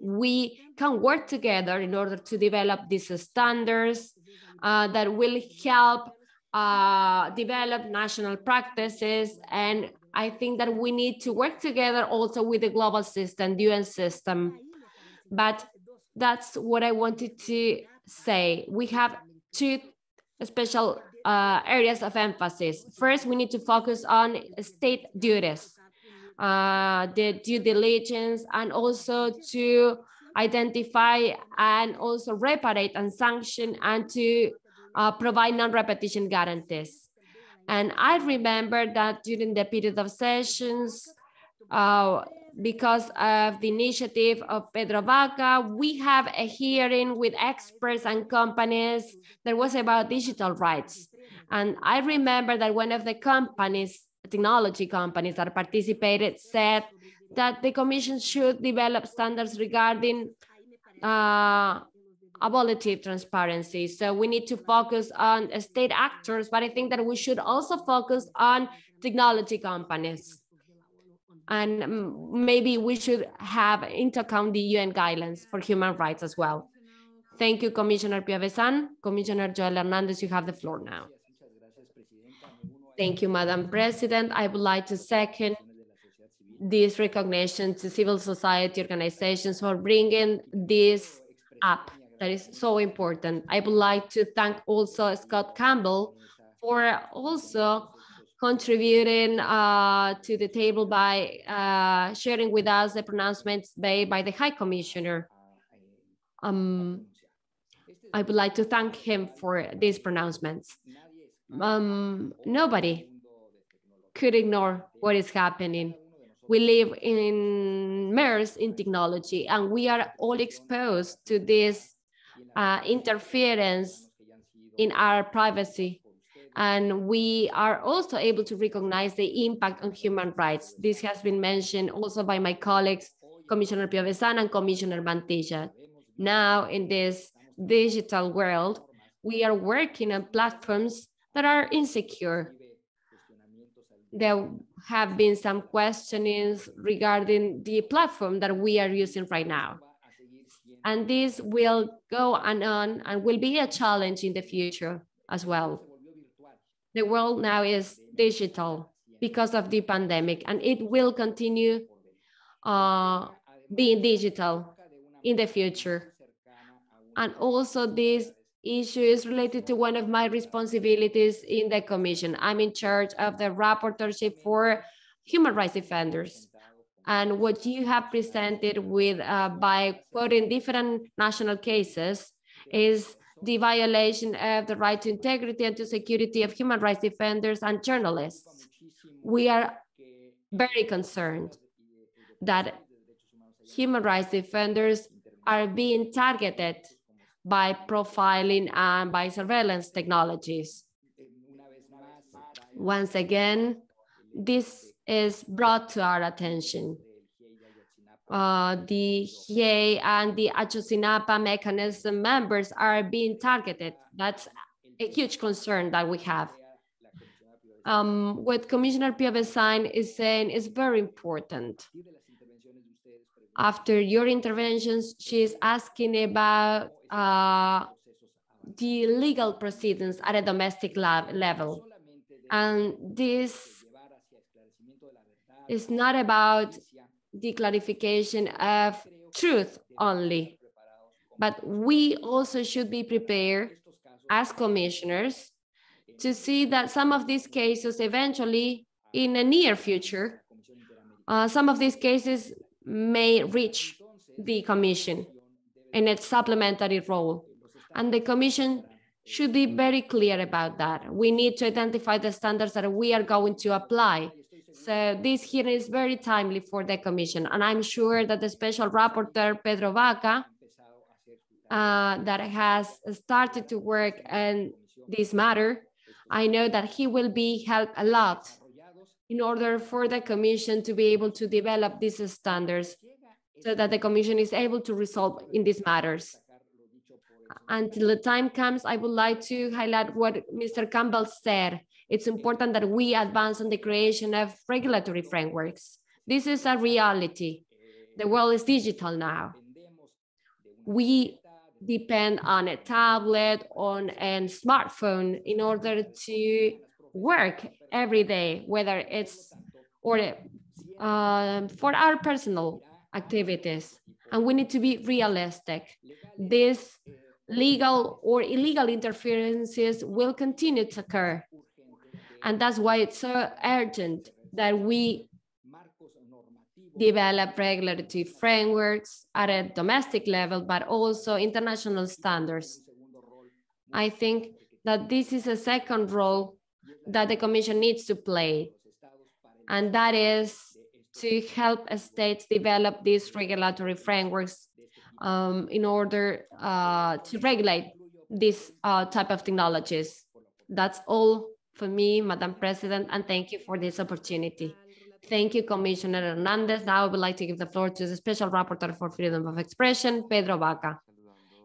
Speaker 1: We can work together in order to develop these standards uh, that will help uh, develop national practices and I think that we need to work together also with the global system, the UN system. But that's what I wanted to say. We have two special uh, areas of emphasis. First, we need to focus on state duties, uh, the due diligence, and also to identify and also reparate and sanction and to uh, provide non-repetition guarantees. And I remember that during the period of sessions, uh, because of the initiative of Pedro Vaca, we have a hearing with experts and companies that was about digital rights. And I remember that one of the companies, technology companies that participated said that the commission should develop standards regarding uh, abolitive transparency. So we need to focus on state actors, but I think that we should also focus on technology companies. And maybe we should have into account the UN guidelines for human rights as well. Thank you, Commissioner Piovesan. Commissioner Joel Hernandez, you have the floor now. Thank you, Madam President. I would like to second this recognition to civil society organizations for bringing this up that is so important. I would like to thank also Scott Campbell for also contributing uh, to the table by uh, sharing with us the pronouncements made by the High Commissioner. Um, I would like to thank him for these pronouncements. Um, nobody could ignore what is happening. We live in MERS in technology and we are all exposed to this uh, interference in our privacy. And we are also able to recognize the impact on human rights. This has been mentioned also by my colleagues, Commissioner Piovesan and Commissioner Mantilla. Now in this digital world, we are working on platforms that are insecure. There have been some questionings regarding the platform that we are using right now. And this will go on, on and will be a challenge in the future as well. The world now is digital because of the pandemic, and it will continue uh, being digital in the future. And also this issue is related to one of my responsibilities in the commission. I'm in charge of the rapporteurship for human rights defenders and what you have presented with uh, by quoting different national cases is the violation of the right to integrity and to security of human rights defenders and journalists. We are very concerned that human rights defenders are being targeted by profiling and by surveillance technologies. Once again, this is brought to our attention. Uh, the GIEI and the Ayotzinapa mechanism members are being targeted. That's a huge concern that we have. Um, what Commissioner Pia is saying is very important. After your interventions, she is asking about uh, the legal proceedings at a domestic level. And this is not about the clarification of truth only, but we also should be prepared as commissioners to see that some of these cases eventually in the near future, uh, some of these cases may reach the commission in its supplementary role. And the commission should be very clear about that. We need to identify the standards that we are going to apply. So this hearing is very timely for the commission. And I'm sure that the special rapporteur, Pedro Vaca, uh, that has started to work on this matter, I know that he will be helped a lot in order for the commission to be able to develop these standards so that the commission is able to resolve in these matters. Until the time comes, I would like to highlight what Mr. Campbell said. It's important that we advance on the creation of regulatory frameworks. This is a reality. The world is digital now. We depend on a tablet, on a smartphone in order to work every day, whether it's or uh, for our personal activities. And we need to be realistic. These legal or illegal interferences will continue to occur. And that's why it's so urgent that we develop regulatory frameworks at a domestic level, but also international standards. I think that this is a second role that the Commission needs to play, and that is to help states develop these regulatory frameworks um, in order uh, to regulate this uh, type of technologies. That's all for me, Madam President, and thank you for this opportunity. Thank you, Commissioner Hernandez. Now I would like to give the floor to the Special Rapporteur for Freedom of Expression, Pedro Vaca.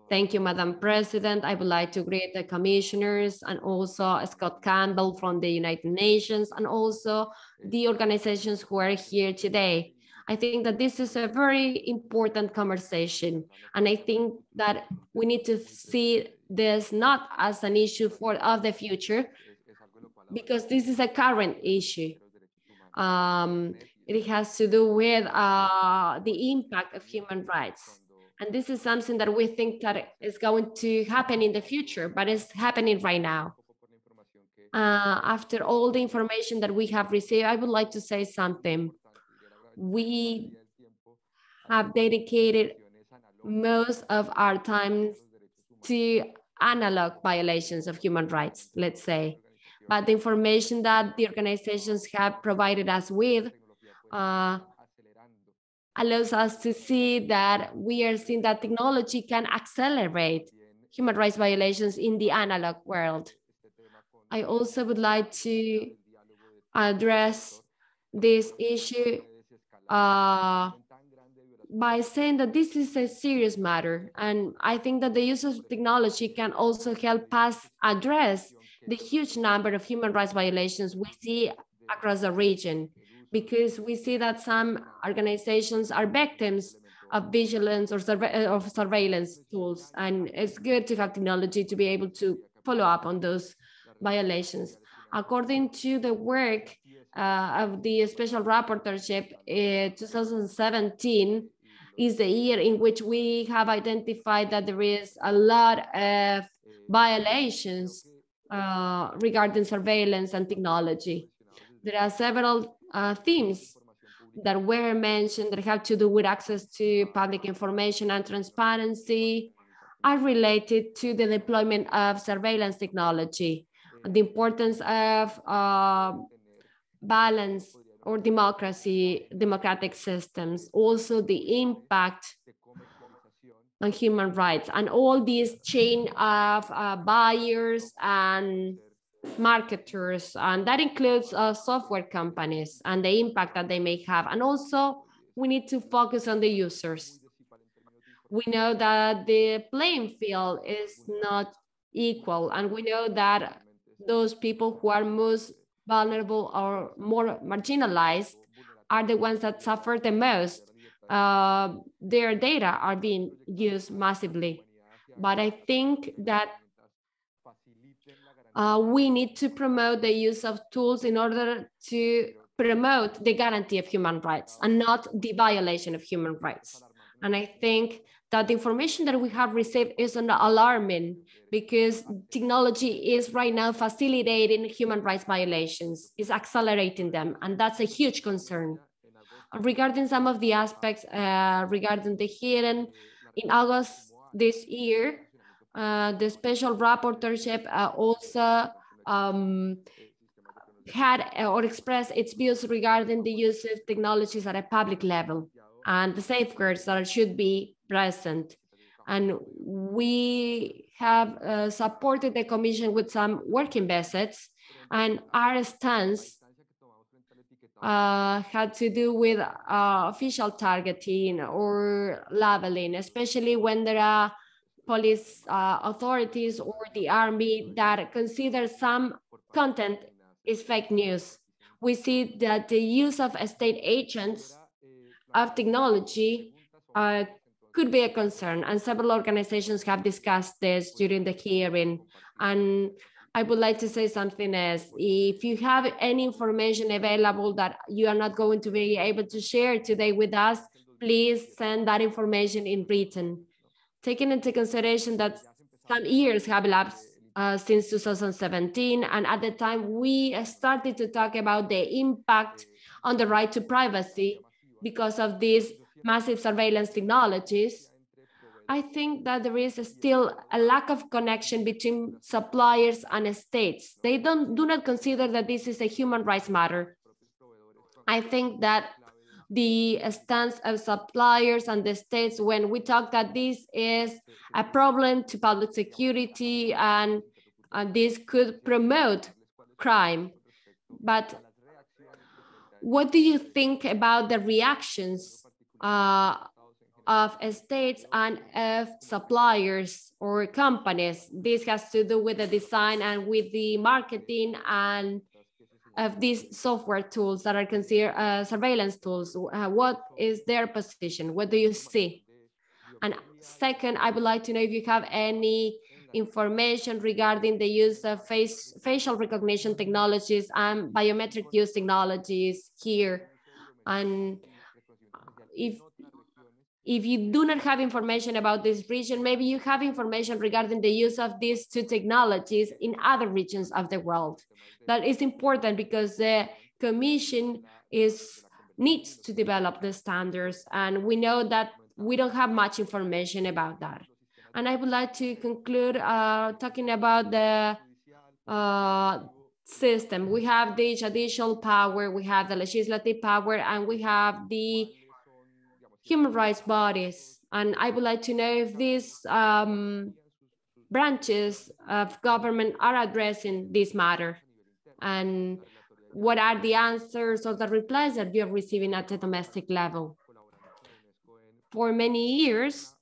Speaker 1: Thank you, Madam President. I would like to greet the commissioners and also Scott Campbell from the United Nations and also the organizations who are here today. I think that this is a very important conversation. And I think that we need to see this not as an issue for of the future, because this is a current issue. Um, it has to do with uh, the impact of human rights. And this is something that we think that is going to happen in the future, but it's happening right now. Uh, after all the information that we have received, I would like to say something. We have dedicated most of our time to analog violations of human rights, let's say. But the information that the organizations have provided us with uh, allows us to see that we are seeing that technology can accelerate human rights violations in the analog world. I also would like to address this issue uh, by saying that this is a serious matter. And I think that the use of technology can also help us address the huge number of human rights violations we see across the region because we see that some organizations are victims of vigilance or of surveillance tools. And it's good to have technology to be able to follow up on those violations. According to the work uh, of the Special Rapporteurship, uh, 2017 is the year in which we have identified that there is a lot of violations uh, regarding surveillance and technology. There are several uh, themes that were mentioned that have to do with access to public information and transparency are related to the deployment of surveillance technology, the importance of uh, balance or democracy, democratic systems, also the impact human rights and all these chain of uh, buyers and marketers and that includes uh, software companies and the impact that they may have and also we need to focus on the users we know that the playing field is not equal. And we know that those people who are most vulnerable or more marginalized are the ones that suffer the most. Uh, their data are being used massively. But I think that uh, we need to promote the use of tools in order to promote the guarantee of human rights and not the violation of human rights. And I think that the information that we have received is alarming because technology is right now facilitating human rights violations, is accelerating them, and that's a huge concern. Regarding some of the aspects uh, regarding the hearing, in August this year, uh, the special rapporteurship uh, also um, had uh, or expressed its views regarding the use of technologies at a public level and the safeguards that should be present. And we have uh, supported the Commission with some working visits, and our stance uh, had to do with uh, official targeting or labeling, especially when there are police uh, authorities or the army that consider some content is fake news. We see that the use of state agents of technology uh, could be a concern and several organizations have discussed this during the hearing and I would like to say something else. If you have any information available that you are not going to be able to share today with us, please send that information in written. Taking into consideration that some years have elapsed uh, since 2017, and at the time we started to talk about the impact on the right to privacy because of these massive surveillance technologies, I think that there is still a lack of connection between suppliers and states. They don't do not consider that this is a human rights matter. I think that the stance of suppliers and the states when we talk that this is a problem to public security and, and this could promote crime. But what do you think about the reactions uh, of states and of suppliers or companies. This has to do with the design and with the marketing and of these software tools that are considered uh, surveillance tools. Uh, what is their position? What do you see? And second, I would like to know if you have any information regarding the use of face, facial recognition technologies and biometric use technologies here. And if if you do not have information about this region, maybe you have information regarding the use of these two technologies in other regions of the world. That is important because the commission is needs to develop the standards and we know that we don't have much information about that. And I would like to conclude uh, talking about the uh, system. We have the judicial power, we have the legislative power, and we have the human rights bodies. And I would like to know if these um, branches of government are addressing this matter and what are the answers or the replies that we are receiving at the domestic level. For many years,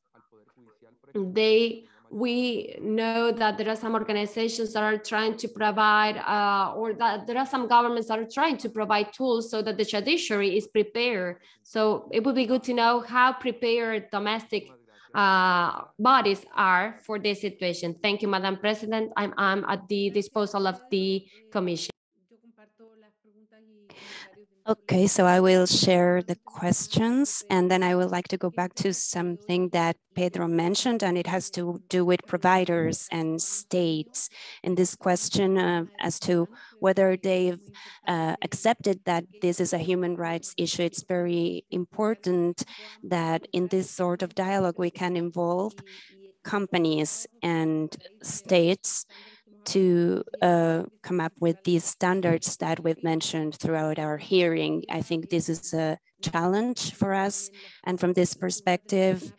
Speaker 1: they we know that there are some organizations that are trying to provide, uh, or that there are some governments that are trying to provide tools so that the judiciary is prepared. So it would be good to know how prepared domestic uh, bodies are for this situation. Thank you, Madam President. I'm, I'm at the disposal of the Commission.
Speaker 2: Okay, so I will share the questions and then I would like to go back to something that Pedro mentioned and it has to do with providers and states. In this question uh, as to whether they've uh, accepted that this is a human rights issue, it's very important that in this sort of dialogue we can involve companies and states to uh, come up with these standards that we've mentioned throughout our hearing. I think this is a challenge for us. And from this perspective,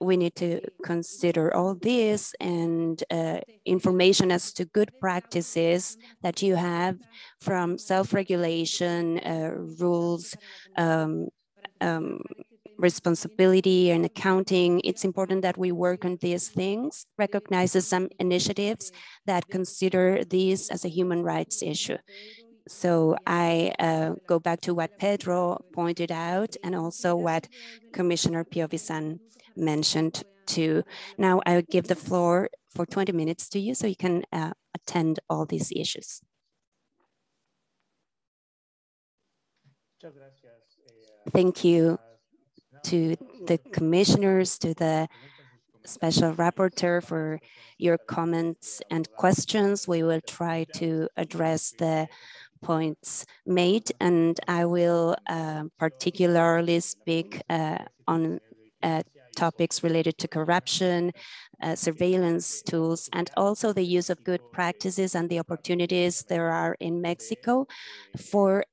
Speaker 2: we need to consider all this and uh, information as to good practices that you have from self-regulation, uh, rules, um, um, responsibility and accounting, it's important that we work on these things, recognizes some initiatives that consider these as a human rights issue. So I uh, go back to what Pedro pointed out and also what Commissioner Piovesan mentioned too. Now I will give the floor for 20 minutes to you so you can uh, attend all these issues. Thank you to the commissioners, to the special rapporteur for your comments and questions. We will try to address the points made and I will uh, particularly speak uh, on uh, topics related to corruption, uh, surveillance tools, and also the use of good practices and the opportunities there are in Mexico for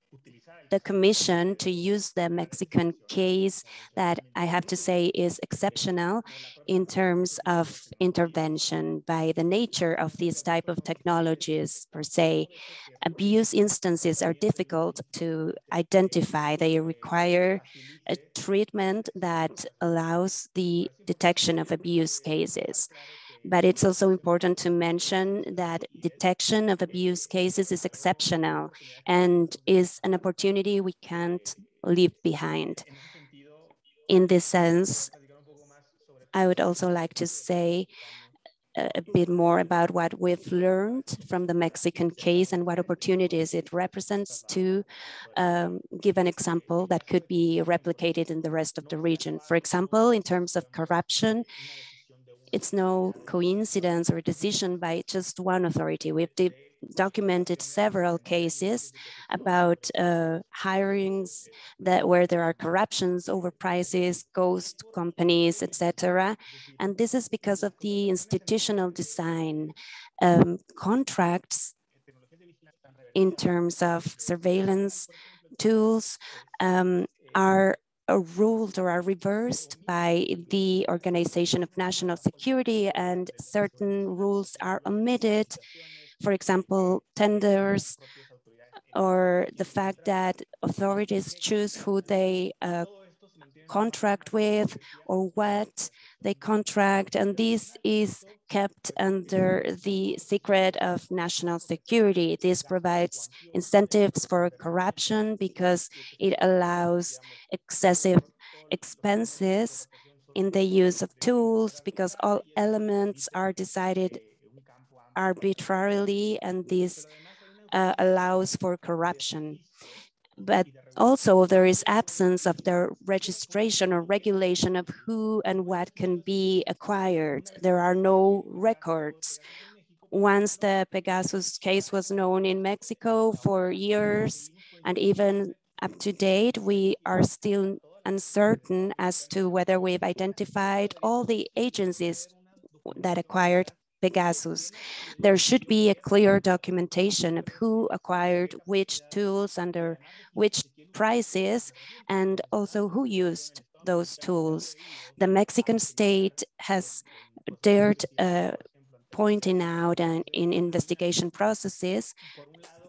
Speaker 2: the Commission to use the Mexican case that I have to say is exceptional in terms of intervention by the nature of these type of technologies per se. Abuse instances are difficult to identify. They require a treatment that allows the detection of abuse cases. But it's also important to mention that detection of abuse cases is exceptional and is an opportunity we can't leave behind. In this sense, I would also like to say a bit more about what we've learned from the Mexican case and what opportunities it represents to um, give an example that could be replicated in the rest of the region. For example, in terms of corruption, it's no coincidence or decision by just one authority. We've documented several cases about uh, hirings that where there are corruptions over prices, ghost companies, etc. And this is because of the institutional design. Um, contracts in terms of surveillance tools um, are are ruled or are reversed by the Organization of National Security and certain rules are omitted. For example, tenders or the fact that authorities choose who they uh, contract with or what they contract. And this is kept under the secret of national security. This provides incentives for corruption because it allows excessive expenses in the use of tools because all elements are decided arbitrarily and this uh, allows for corruption but also there is absence of the registration or regulation of who and what can be acquired. There are no records. Once the Pegasus case was known in Mexico for years and even up to date, we are still uncertain as to whether we've identified all the agencies that acquired Pegasus. There should be a clear documentation of who acquired which tools under which prices and also who used those tools. The Mexican state has dared uh, pointing out and in investigation processes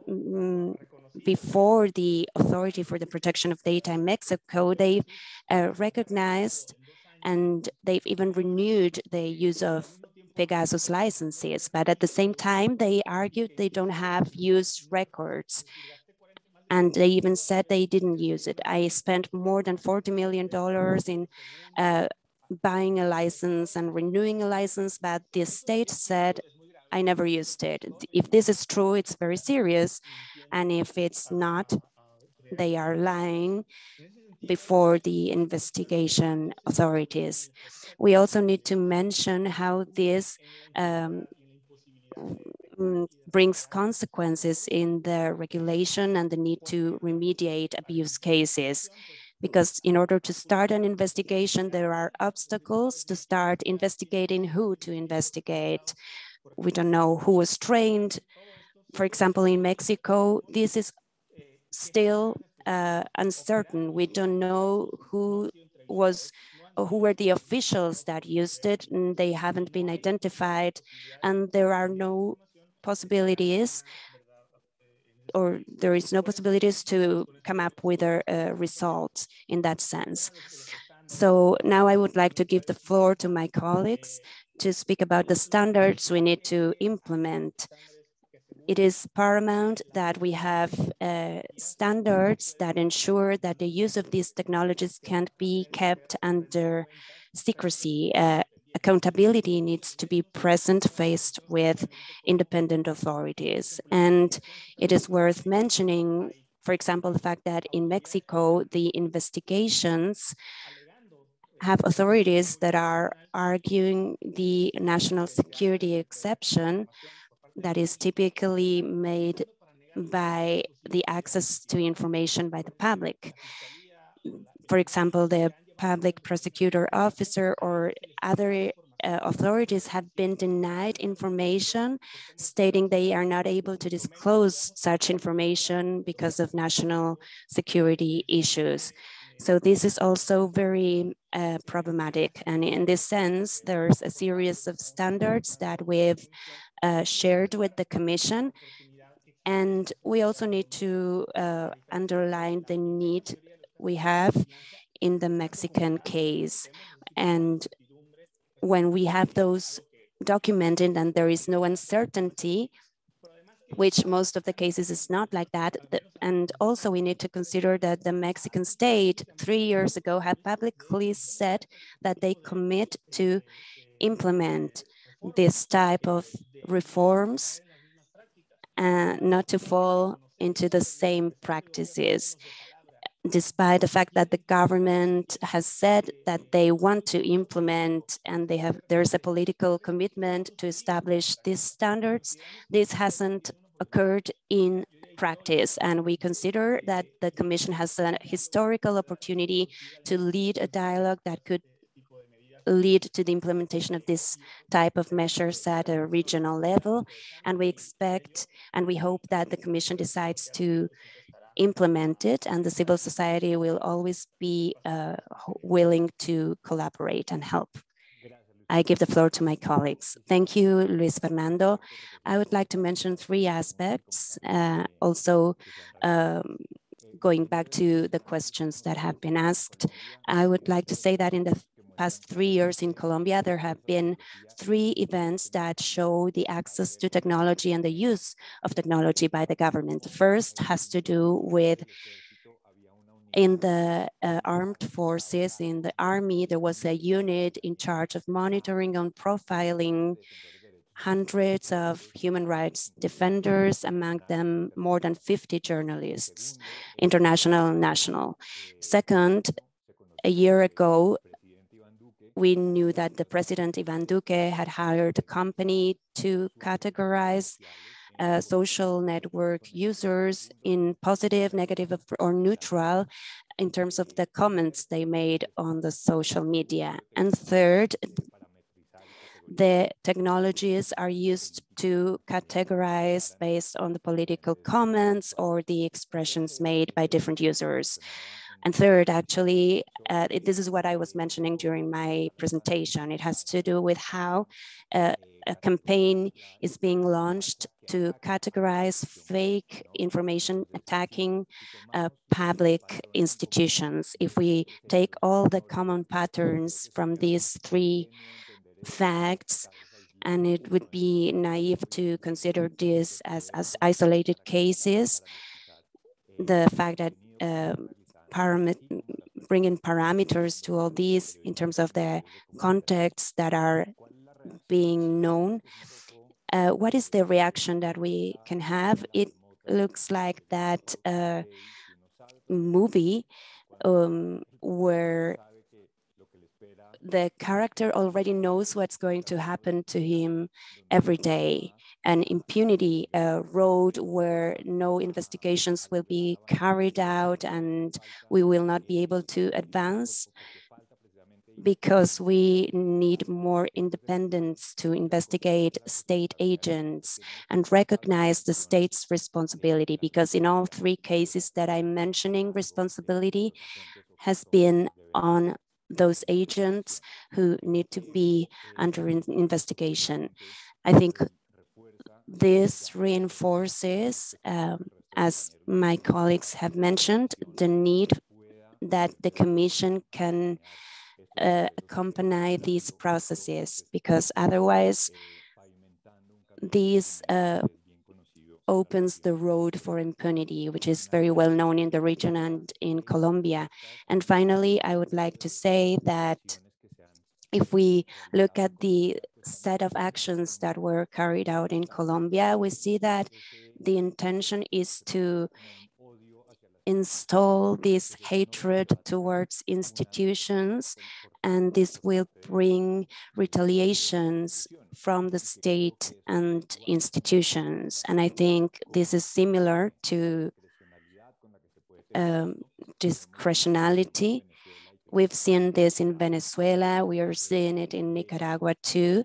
Speaker 2: um, before the Authority for the Protection of Data in Mexico, they uh, recognized and they've even renewed the use of Pegasus licenses, but at the same time, they argued they don't have used records. And they even said they didn't use it. I spent more than $40 million in uh, buying a license and renewing a license, but the state said, I never used it. If this is true, it's very serious. And if it's not, they are lying before the investigation authorities. We also need to mention how this um, mm, brings consequences in the regulation and the need to remediate abuse cases. Because in order to start an investigation, there are obstacles to start investigating who to investigate. We don't know who was trained. For example, in Mexico, this is still uh, uncertain. We don't know who was who were the officials that used it and they haven't been identified and there are no possibilities or there is no possibilities to come up with a, a result in that sense. So now I would like to give the floor to my colleagues to speak about the standards we need to implement. It is paramount that we have uh, standards that ensure that the use of these technologies can't be kept under secrecy. Uh, accountability needs to be present faced with independent authorities. And it is worth mentioning, for example, the fact that in Mexico, the investigations have authorities that are arguing the national security exception that is typically made by the access to information by the public. For example, the public prosecutor officer or other uh, authorities have been denied information stating they are not able to disclose such information because of national security issues. So this is also very uh, problematic. And in this sense, there's a series of standards that we've uh, shared with the Commission. And we also need to uh, underline the need we have in the Mexican case. And when we have those documented and there is no uncertainty, which most of the cases is not like that. And also we need to consider that the Mexican state three years ago had publicly said that they commit to implement this type of reforms and not to fall into the same practices despite the fact that the government has said that they want to implement and they have there's a political commitment to establish these standards this hasn't occurred in practice. And we consider that the commission has a historical opportunity to lead a dialogue that could lead to the implementation of this type of measures at a regional level. And we expect and we hope that the commission decides to implement it and the civil society will always be uh, willing to collaborate and help. I give the floor to my colleagues. Thank you, Luis Fernando. I would like to mention three aspects. Uh, also, um, going back to the questions that have been asked, I would like to say that in the past three years in Colombia, there have been three events that show the access to technology and the use of technology by the government. The first has to do with in the uh, armed forces, in the army, there was a unit in charge of monitoring and profiling hundreds of human rights defenders, among them more than 50 journalists, international and national. Second, a year ago, we knew that the president Ivan Duque had hired a company to categorize uh, social network users in positive, negative, or neutral in terms of the comments they made on the social media. And third, the technologies are used to categorize based on the political comments or the expressions made by different users. And third, actually, uh, it, this is what I was mentioning during my presentation. It has to do with how uh, a campaign is being launched to categorize fake information attacking uh, public institutions. If we take all the common patterns from these three facts, and it would be naive to consider this as, as isolated cases, the fact that um, param bringing parameters to all these in terms of the contexts that are being known. Uh, what is the reaction that we can have? It looks like that uh, movie um, where the character already knows what's going to happen to him every day. An impunity a road where no investigations will be carried out and we will not be able to advance because we need more independence to investigate state agents and recognize the state's responsibility because in all three cases that I'm mentioning, responsibility has been on those agents who need to be under investigation. I think this reinforces, um, as my colleagues have mentioned, the need that the Commission can uh, accompany these processes because otherwise these uh, opens the road for impunity, which is very well known in the region and in Colombia. And finally, I would like to say that if we look at the set of actions that were carried out in Colombia, we see that the intention is to install this hatred towards institutions, and this will bring retaliations from the state and institutions. And I think this is similar to um, discretionality. We've seen this in Venezuela, we are seeing it in Nicaragua too,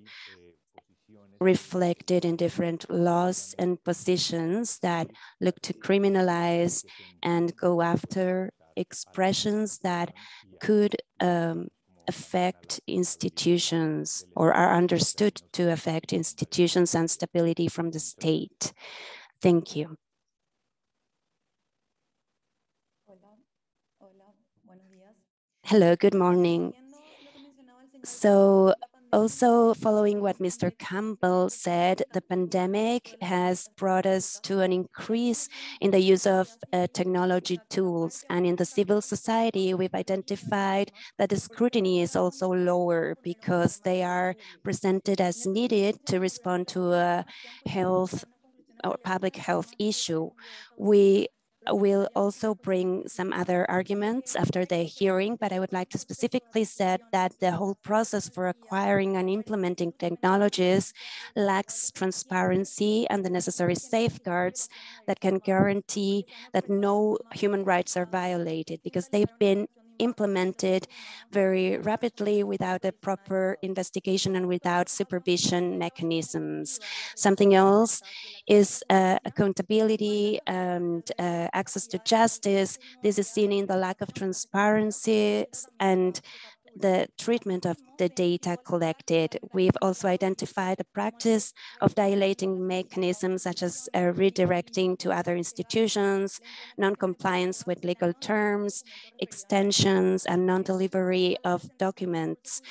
Speaker 2: reflected in different laws and positions that look to criminalize and go after expressions that could um, affect institutions or are understood to affect institutions and stability from the state. Thank you. Hello, good morning. So also, following what Mr. Campbell said, the pandemic has brought us to an increase in the use of uh, technology tools. And in the civil society, we've identified that the scrutiny is also lower because they are presented as needed to respond to a health or public health issue. We will also bring some other arguments after the hearing, but I would like to specifically say that the whole process for acquiring and implementing technologies lacks transparency and the necessary safeguards that can guarantee that no human rights are violated because they've been implemented very rapidly without a proper investigation and without supervision mechanisms. Something else is uh, accountability and uh, access to justice. This is seen in the lack of transparency and the treatment of the data collected. We've also identified a practice of dilating mechanisms such as uh, redirecting to other institutions, non-compliance with legal terms, extensions, and non-delivery of documents.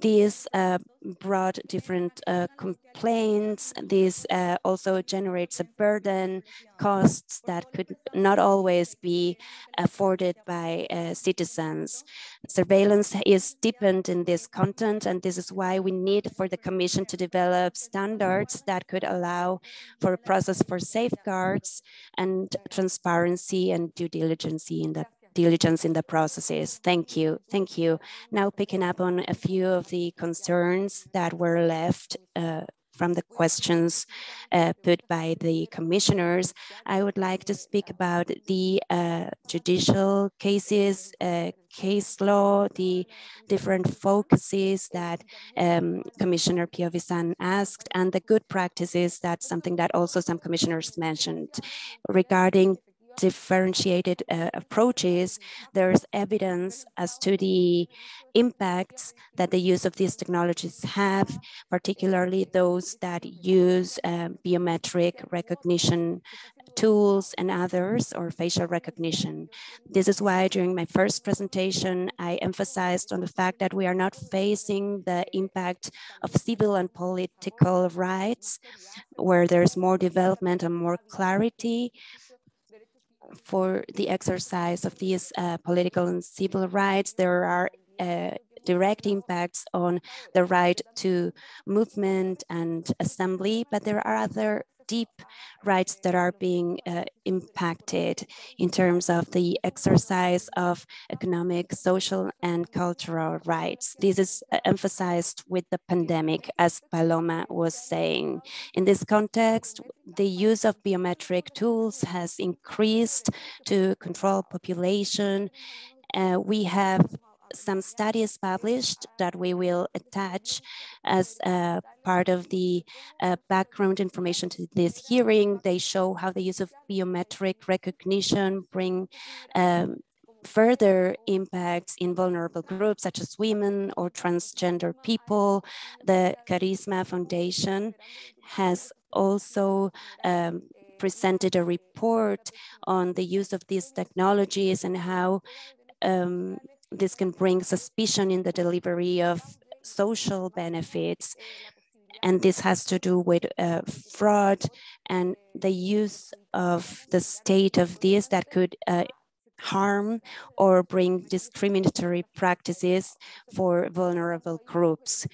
Speaker 2: These uh, brought different uh, complaints. This uh, also generates a burden, costs that could not always be afforded by uh, citizens. Surveillance is deepened in this content, and this is why we need for the Commission to develop standards that could allow for a process for safeguards and transparency and due diligence in the diligence in the processes. Thank you. Thank you. Now picking up on a few of the concerns that were left uh, from the questions uh, put by the commissioners, I would like to speak about the uh, judicial cases, uh, case law, the different focuses that um, Commissioner Piovesan asked, and the good practices, that's something that also some commissioners mentioned regarding differentiated uh, approaches, there's evidence as to the impacts that the use of these technologies have, particularly those that use uh, biometric recognition tools and others or facial recognition. This is why during my first presentation, I emphasized on the fact that we are not facing the impact of civil and political rights, where there's more development and more clarity, for the exercise of these uh, political and civil rights, there are uh, direct impacts on the right to movement and assembly, but there are other deep rights that are being uh, impacted in terms of the exercise of economic, social, and cultural rights. This is uh, emphasized with the pandemic, as Paloma was saying. In this context, the use of biometric tools has increased to control population. Uh, we have some studies published that we will attach as part of the uh, background information to this hearing. They show how the use of biometric recognition bring um, further impacts in vulnerable groups such as women or transgender people. The Karisma Foundation has also um, presented a report on the use of these technologies and how um, this can bring suspicion in the delivery of social benefits. And this has to do with uh, fraud and the use of the state of this that could uh, harm or bring discriminatory practices for vulnerable groups.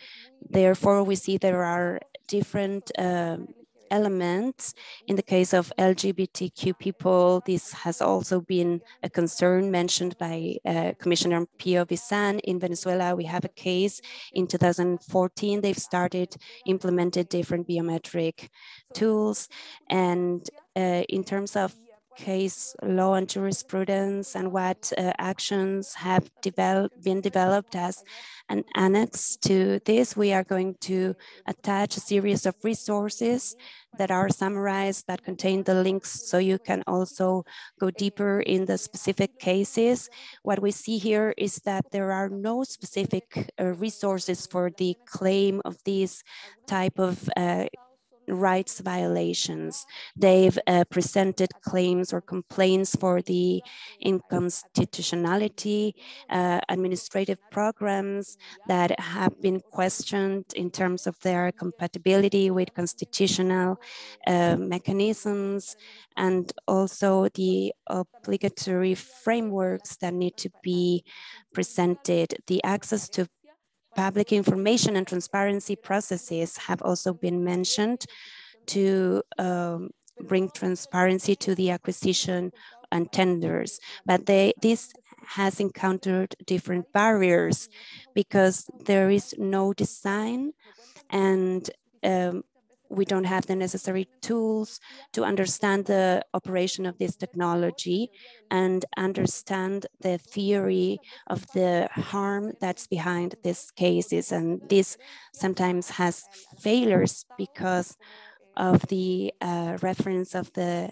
Speaker 2: Therefore, we see there are different um, elements. In the case of LGBTQ people, this has also been a concern mentioned by uh, Commissioner Piovesan. In Venezuela, we have a case in 2014, they've started implemented different biometric tools. And uh, in terms of case law and jurisprudence and what uh, actions have develop, been developed as an annex to this. We are going to attach a series of resources that are summarized that contain the links so you can also go deeper in the specific cases. What we see here is that there are no specific uh, resources for the claim of these type of uh, rights violations. They've uh, presented claims or complaints for the inconstitutionality, uh, administrative programs that have been questioned in terms of their compatibility with constitutional uh, mechanisms, and also the obligatory frameworks that need to be presented. The access to public information and transparency processes have also been mentioned to um, bring transparency to the acquisition and tenders. But they, this has encountered different barriers because there is no design and um, we don't have the necessary tools to understand the operation of this technology and understand the theory of the harm that's behind these cases. And this sometimes has failures because of the uh, reference of the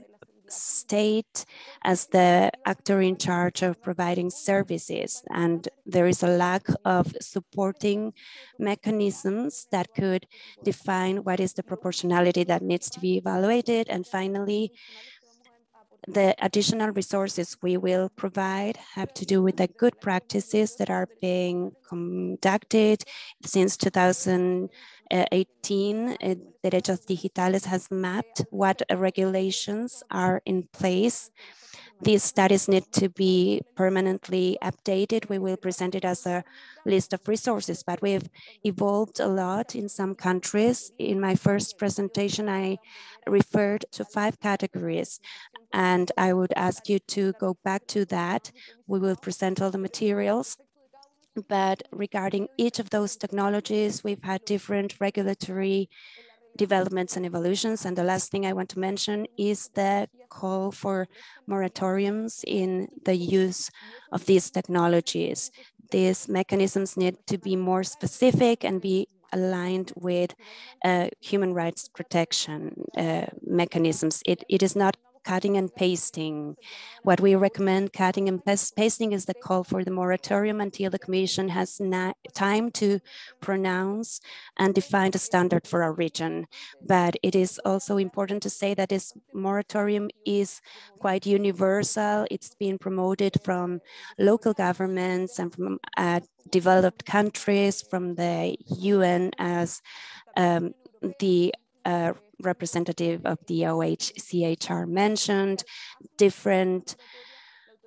Speaker 2: state as the actor in charge of providing services. And there is a lack of supporting mechanisms that could define what is the proportionality that needs to be evaluated. And finally, the additional resources we will provide have to do with the good practices that are being conducted since 2000 Eh, 18, eh, Derechos Digitales has mapped what regulations are in place. These studies need to be permanently updated. We will present it as a list of resources, but we've evolved a lot in some countries. In my first presentation, I referred to five categories, and I would ask you to go back to that. We will present all the materials but regarding each of those technologies, we've had different regulatory developments and evolutions. And the last thing I want to mention is the call for moratoriums in the use of these technologies. These mechanisms need to be more specific and be aligned with uh, human rights protection uh, mechanisms. It, it is not cutting and pasting. What we recommend cutting and pasting is the call for the moratorium until the Commission has time to pronounce and define the standard for our region. But it is also important to say that this moratorium is quite universal. It's been promoted from local governments and from uh, developed countries, from the UN as um, the uh, representative of the OHCHR mentioned, different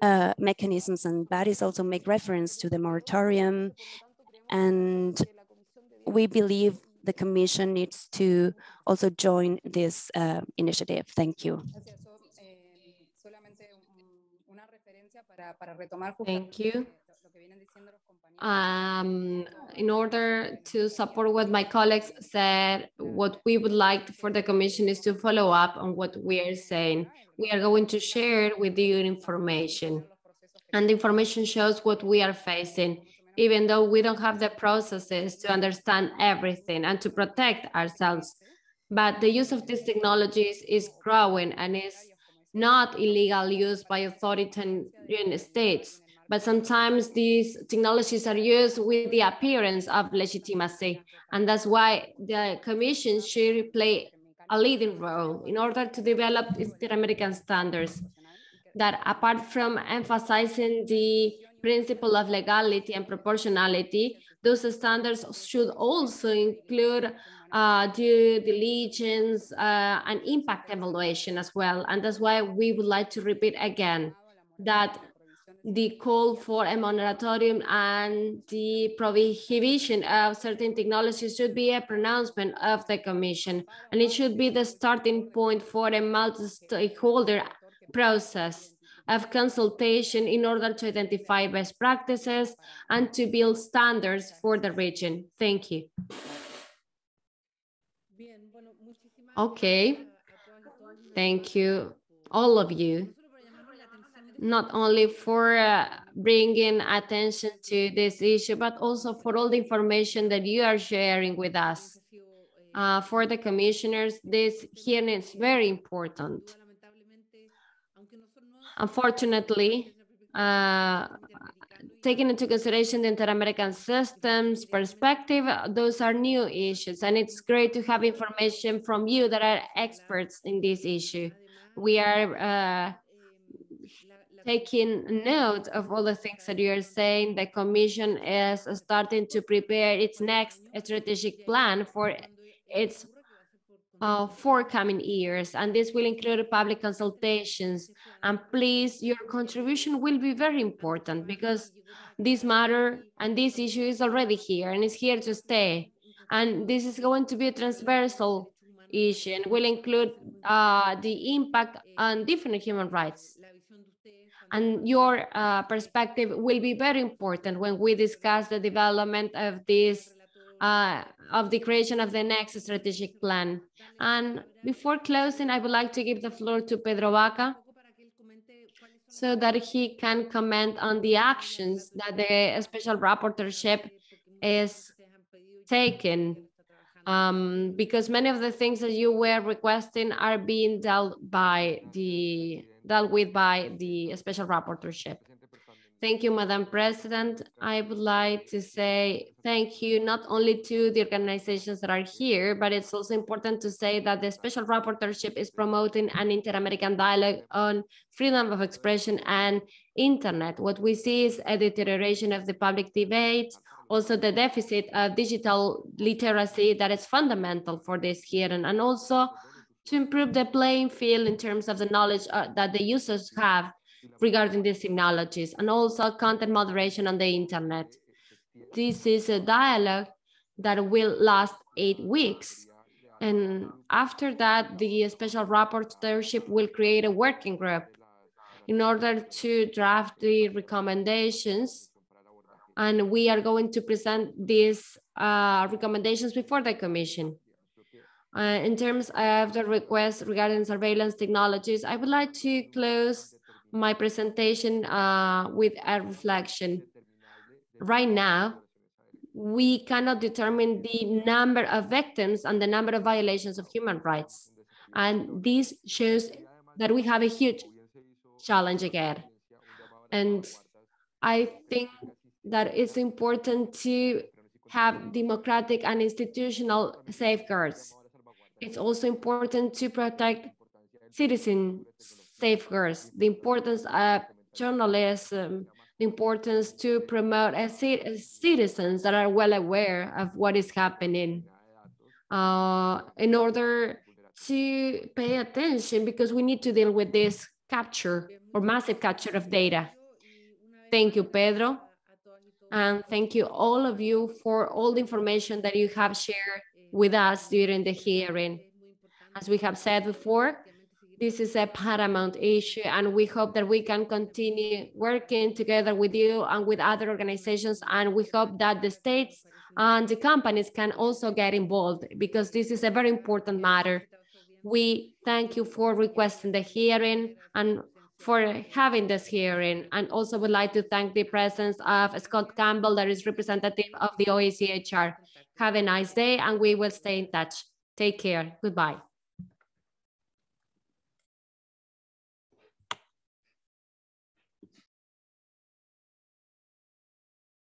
Speaker 2: uh, mechanisms and bodies also make reference to the moratorium. And we believe the Commission needs to also join this uh, initiative. Thank you.
Speaker 1: Thank you um, in order to support what my colleagues said, what we would like for the commission is to follow up on what we are saying. We are going to share with you information and the information shows what we are facing, even though we don't have the processes to understand everything and to protect ourselves. But the use of these technologies is growing and is not illegal use by authoritarian states but sometimes these technologies are used with the appearance of legitimacy. And that's why the commission should play a leading role in order to develop Inter-American standards that apart from emphasizing the principle of legality and proportionality, those standards should also include uh, due diligence uh, and impact evaluation as well. And that's why we would like to repeat again that the call for a moratorium and the prohibition of certain technologies should be a pronouncement of the Commission, and it should be the starting point for a multi-stakeholder process of consultation in order to identify best practices and to build standards for the region. Thank you. Okay, thank you, all of you not only for uh, bringing attention to this issue, but also for all the information that you are sharing with us. Uh, for the commissioners, this hearing is very important. Unfortunately, uh, taking into consideration the Inter-American systems perspective, those are new issues, and it's great to have information from you that are experts in this issue. We are uh, taking note of all the things that you are saying. The Commission is starting to prepare its next strategic plan for its uh, coming years, and this will include public consultations. And please, your contribution will be very important because this matter and this issue is already here and is here to stay. And this is going to be a transversal issue and will include uh, the impact on different human rights and your uh, perspective will be very important when we discuss the development of this, uh, of the creation of the next strategic plan. And before closing, I would like to give the floor to Pedro Vaca so that he can comment on the actions that the special rapporteurship is taking um, because many of the things that you were requesting are being dealt by the dealt with by the special rapporteurship. Thank you, Madam President. I would like to say thank you not only to the organizations that are here, but it's also important to say that the Special Rapporteurship is promoting an inter-American dialogue on freedom of expression and internet. What we see is a deterioration of the public debate, also the deficit of digital literacy that is fundamental for this hearing, and also to improve the playing field in terms of the knowledge uh, that the users have regarding these technologies and also content moderation on the internet. This is a dialogue that will last eight weeks. And after that, the special rapporteurship will create a working group in order to draft the recommendations. And we are going to present these uh, recommendations before the commission. Uh, in terms of the request regarding surveillance technologies, I would like to close my presentation uh, with a reflection. Right now, we cannot determine the number of victims and the number of violations of human rights. And this shows that we have a huge challenge again. And I think that it's important to have democratic and institutional safeguards it's also important to protect citizen safeguards, the importance of journalism, the importance to promote citizens that are well aware of what is happening uh, in order to pay attention because we need to deal with this capture or massive capture of data. Thank you, Pedro. And thank you all of you for all the information that you have shared with us during the hearing. As we have said before, this is a paramount issue and we hope that we can continue working together with you and with other organizations and we hope that the states and the companies can also get involved because this is a very important matter. We thank you for requesting the hearing and for having this hearing and also would like to thank the presence of Scott Campbell that is representative of the OHCHR. Have a nice day and we will stay in touch. Take care. Goodbye.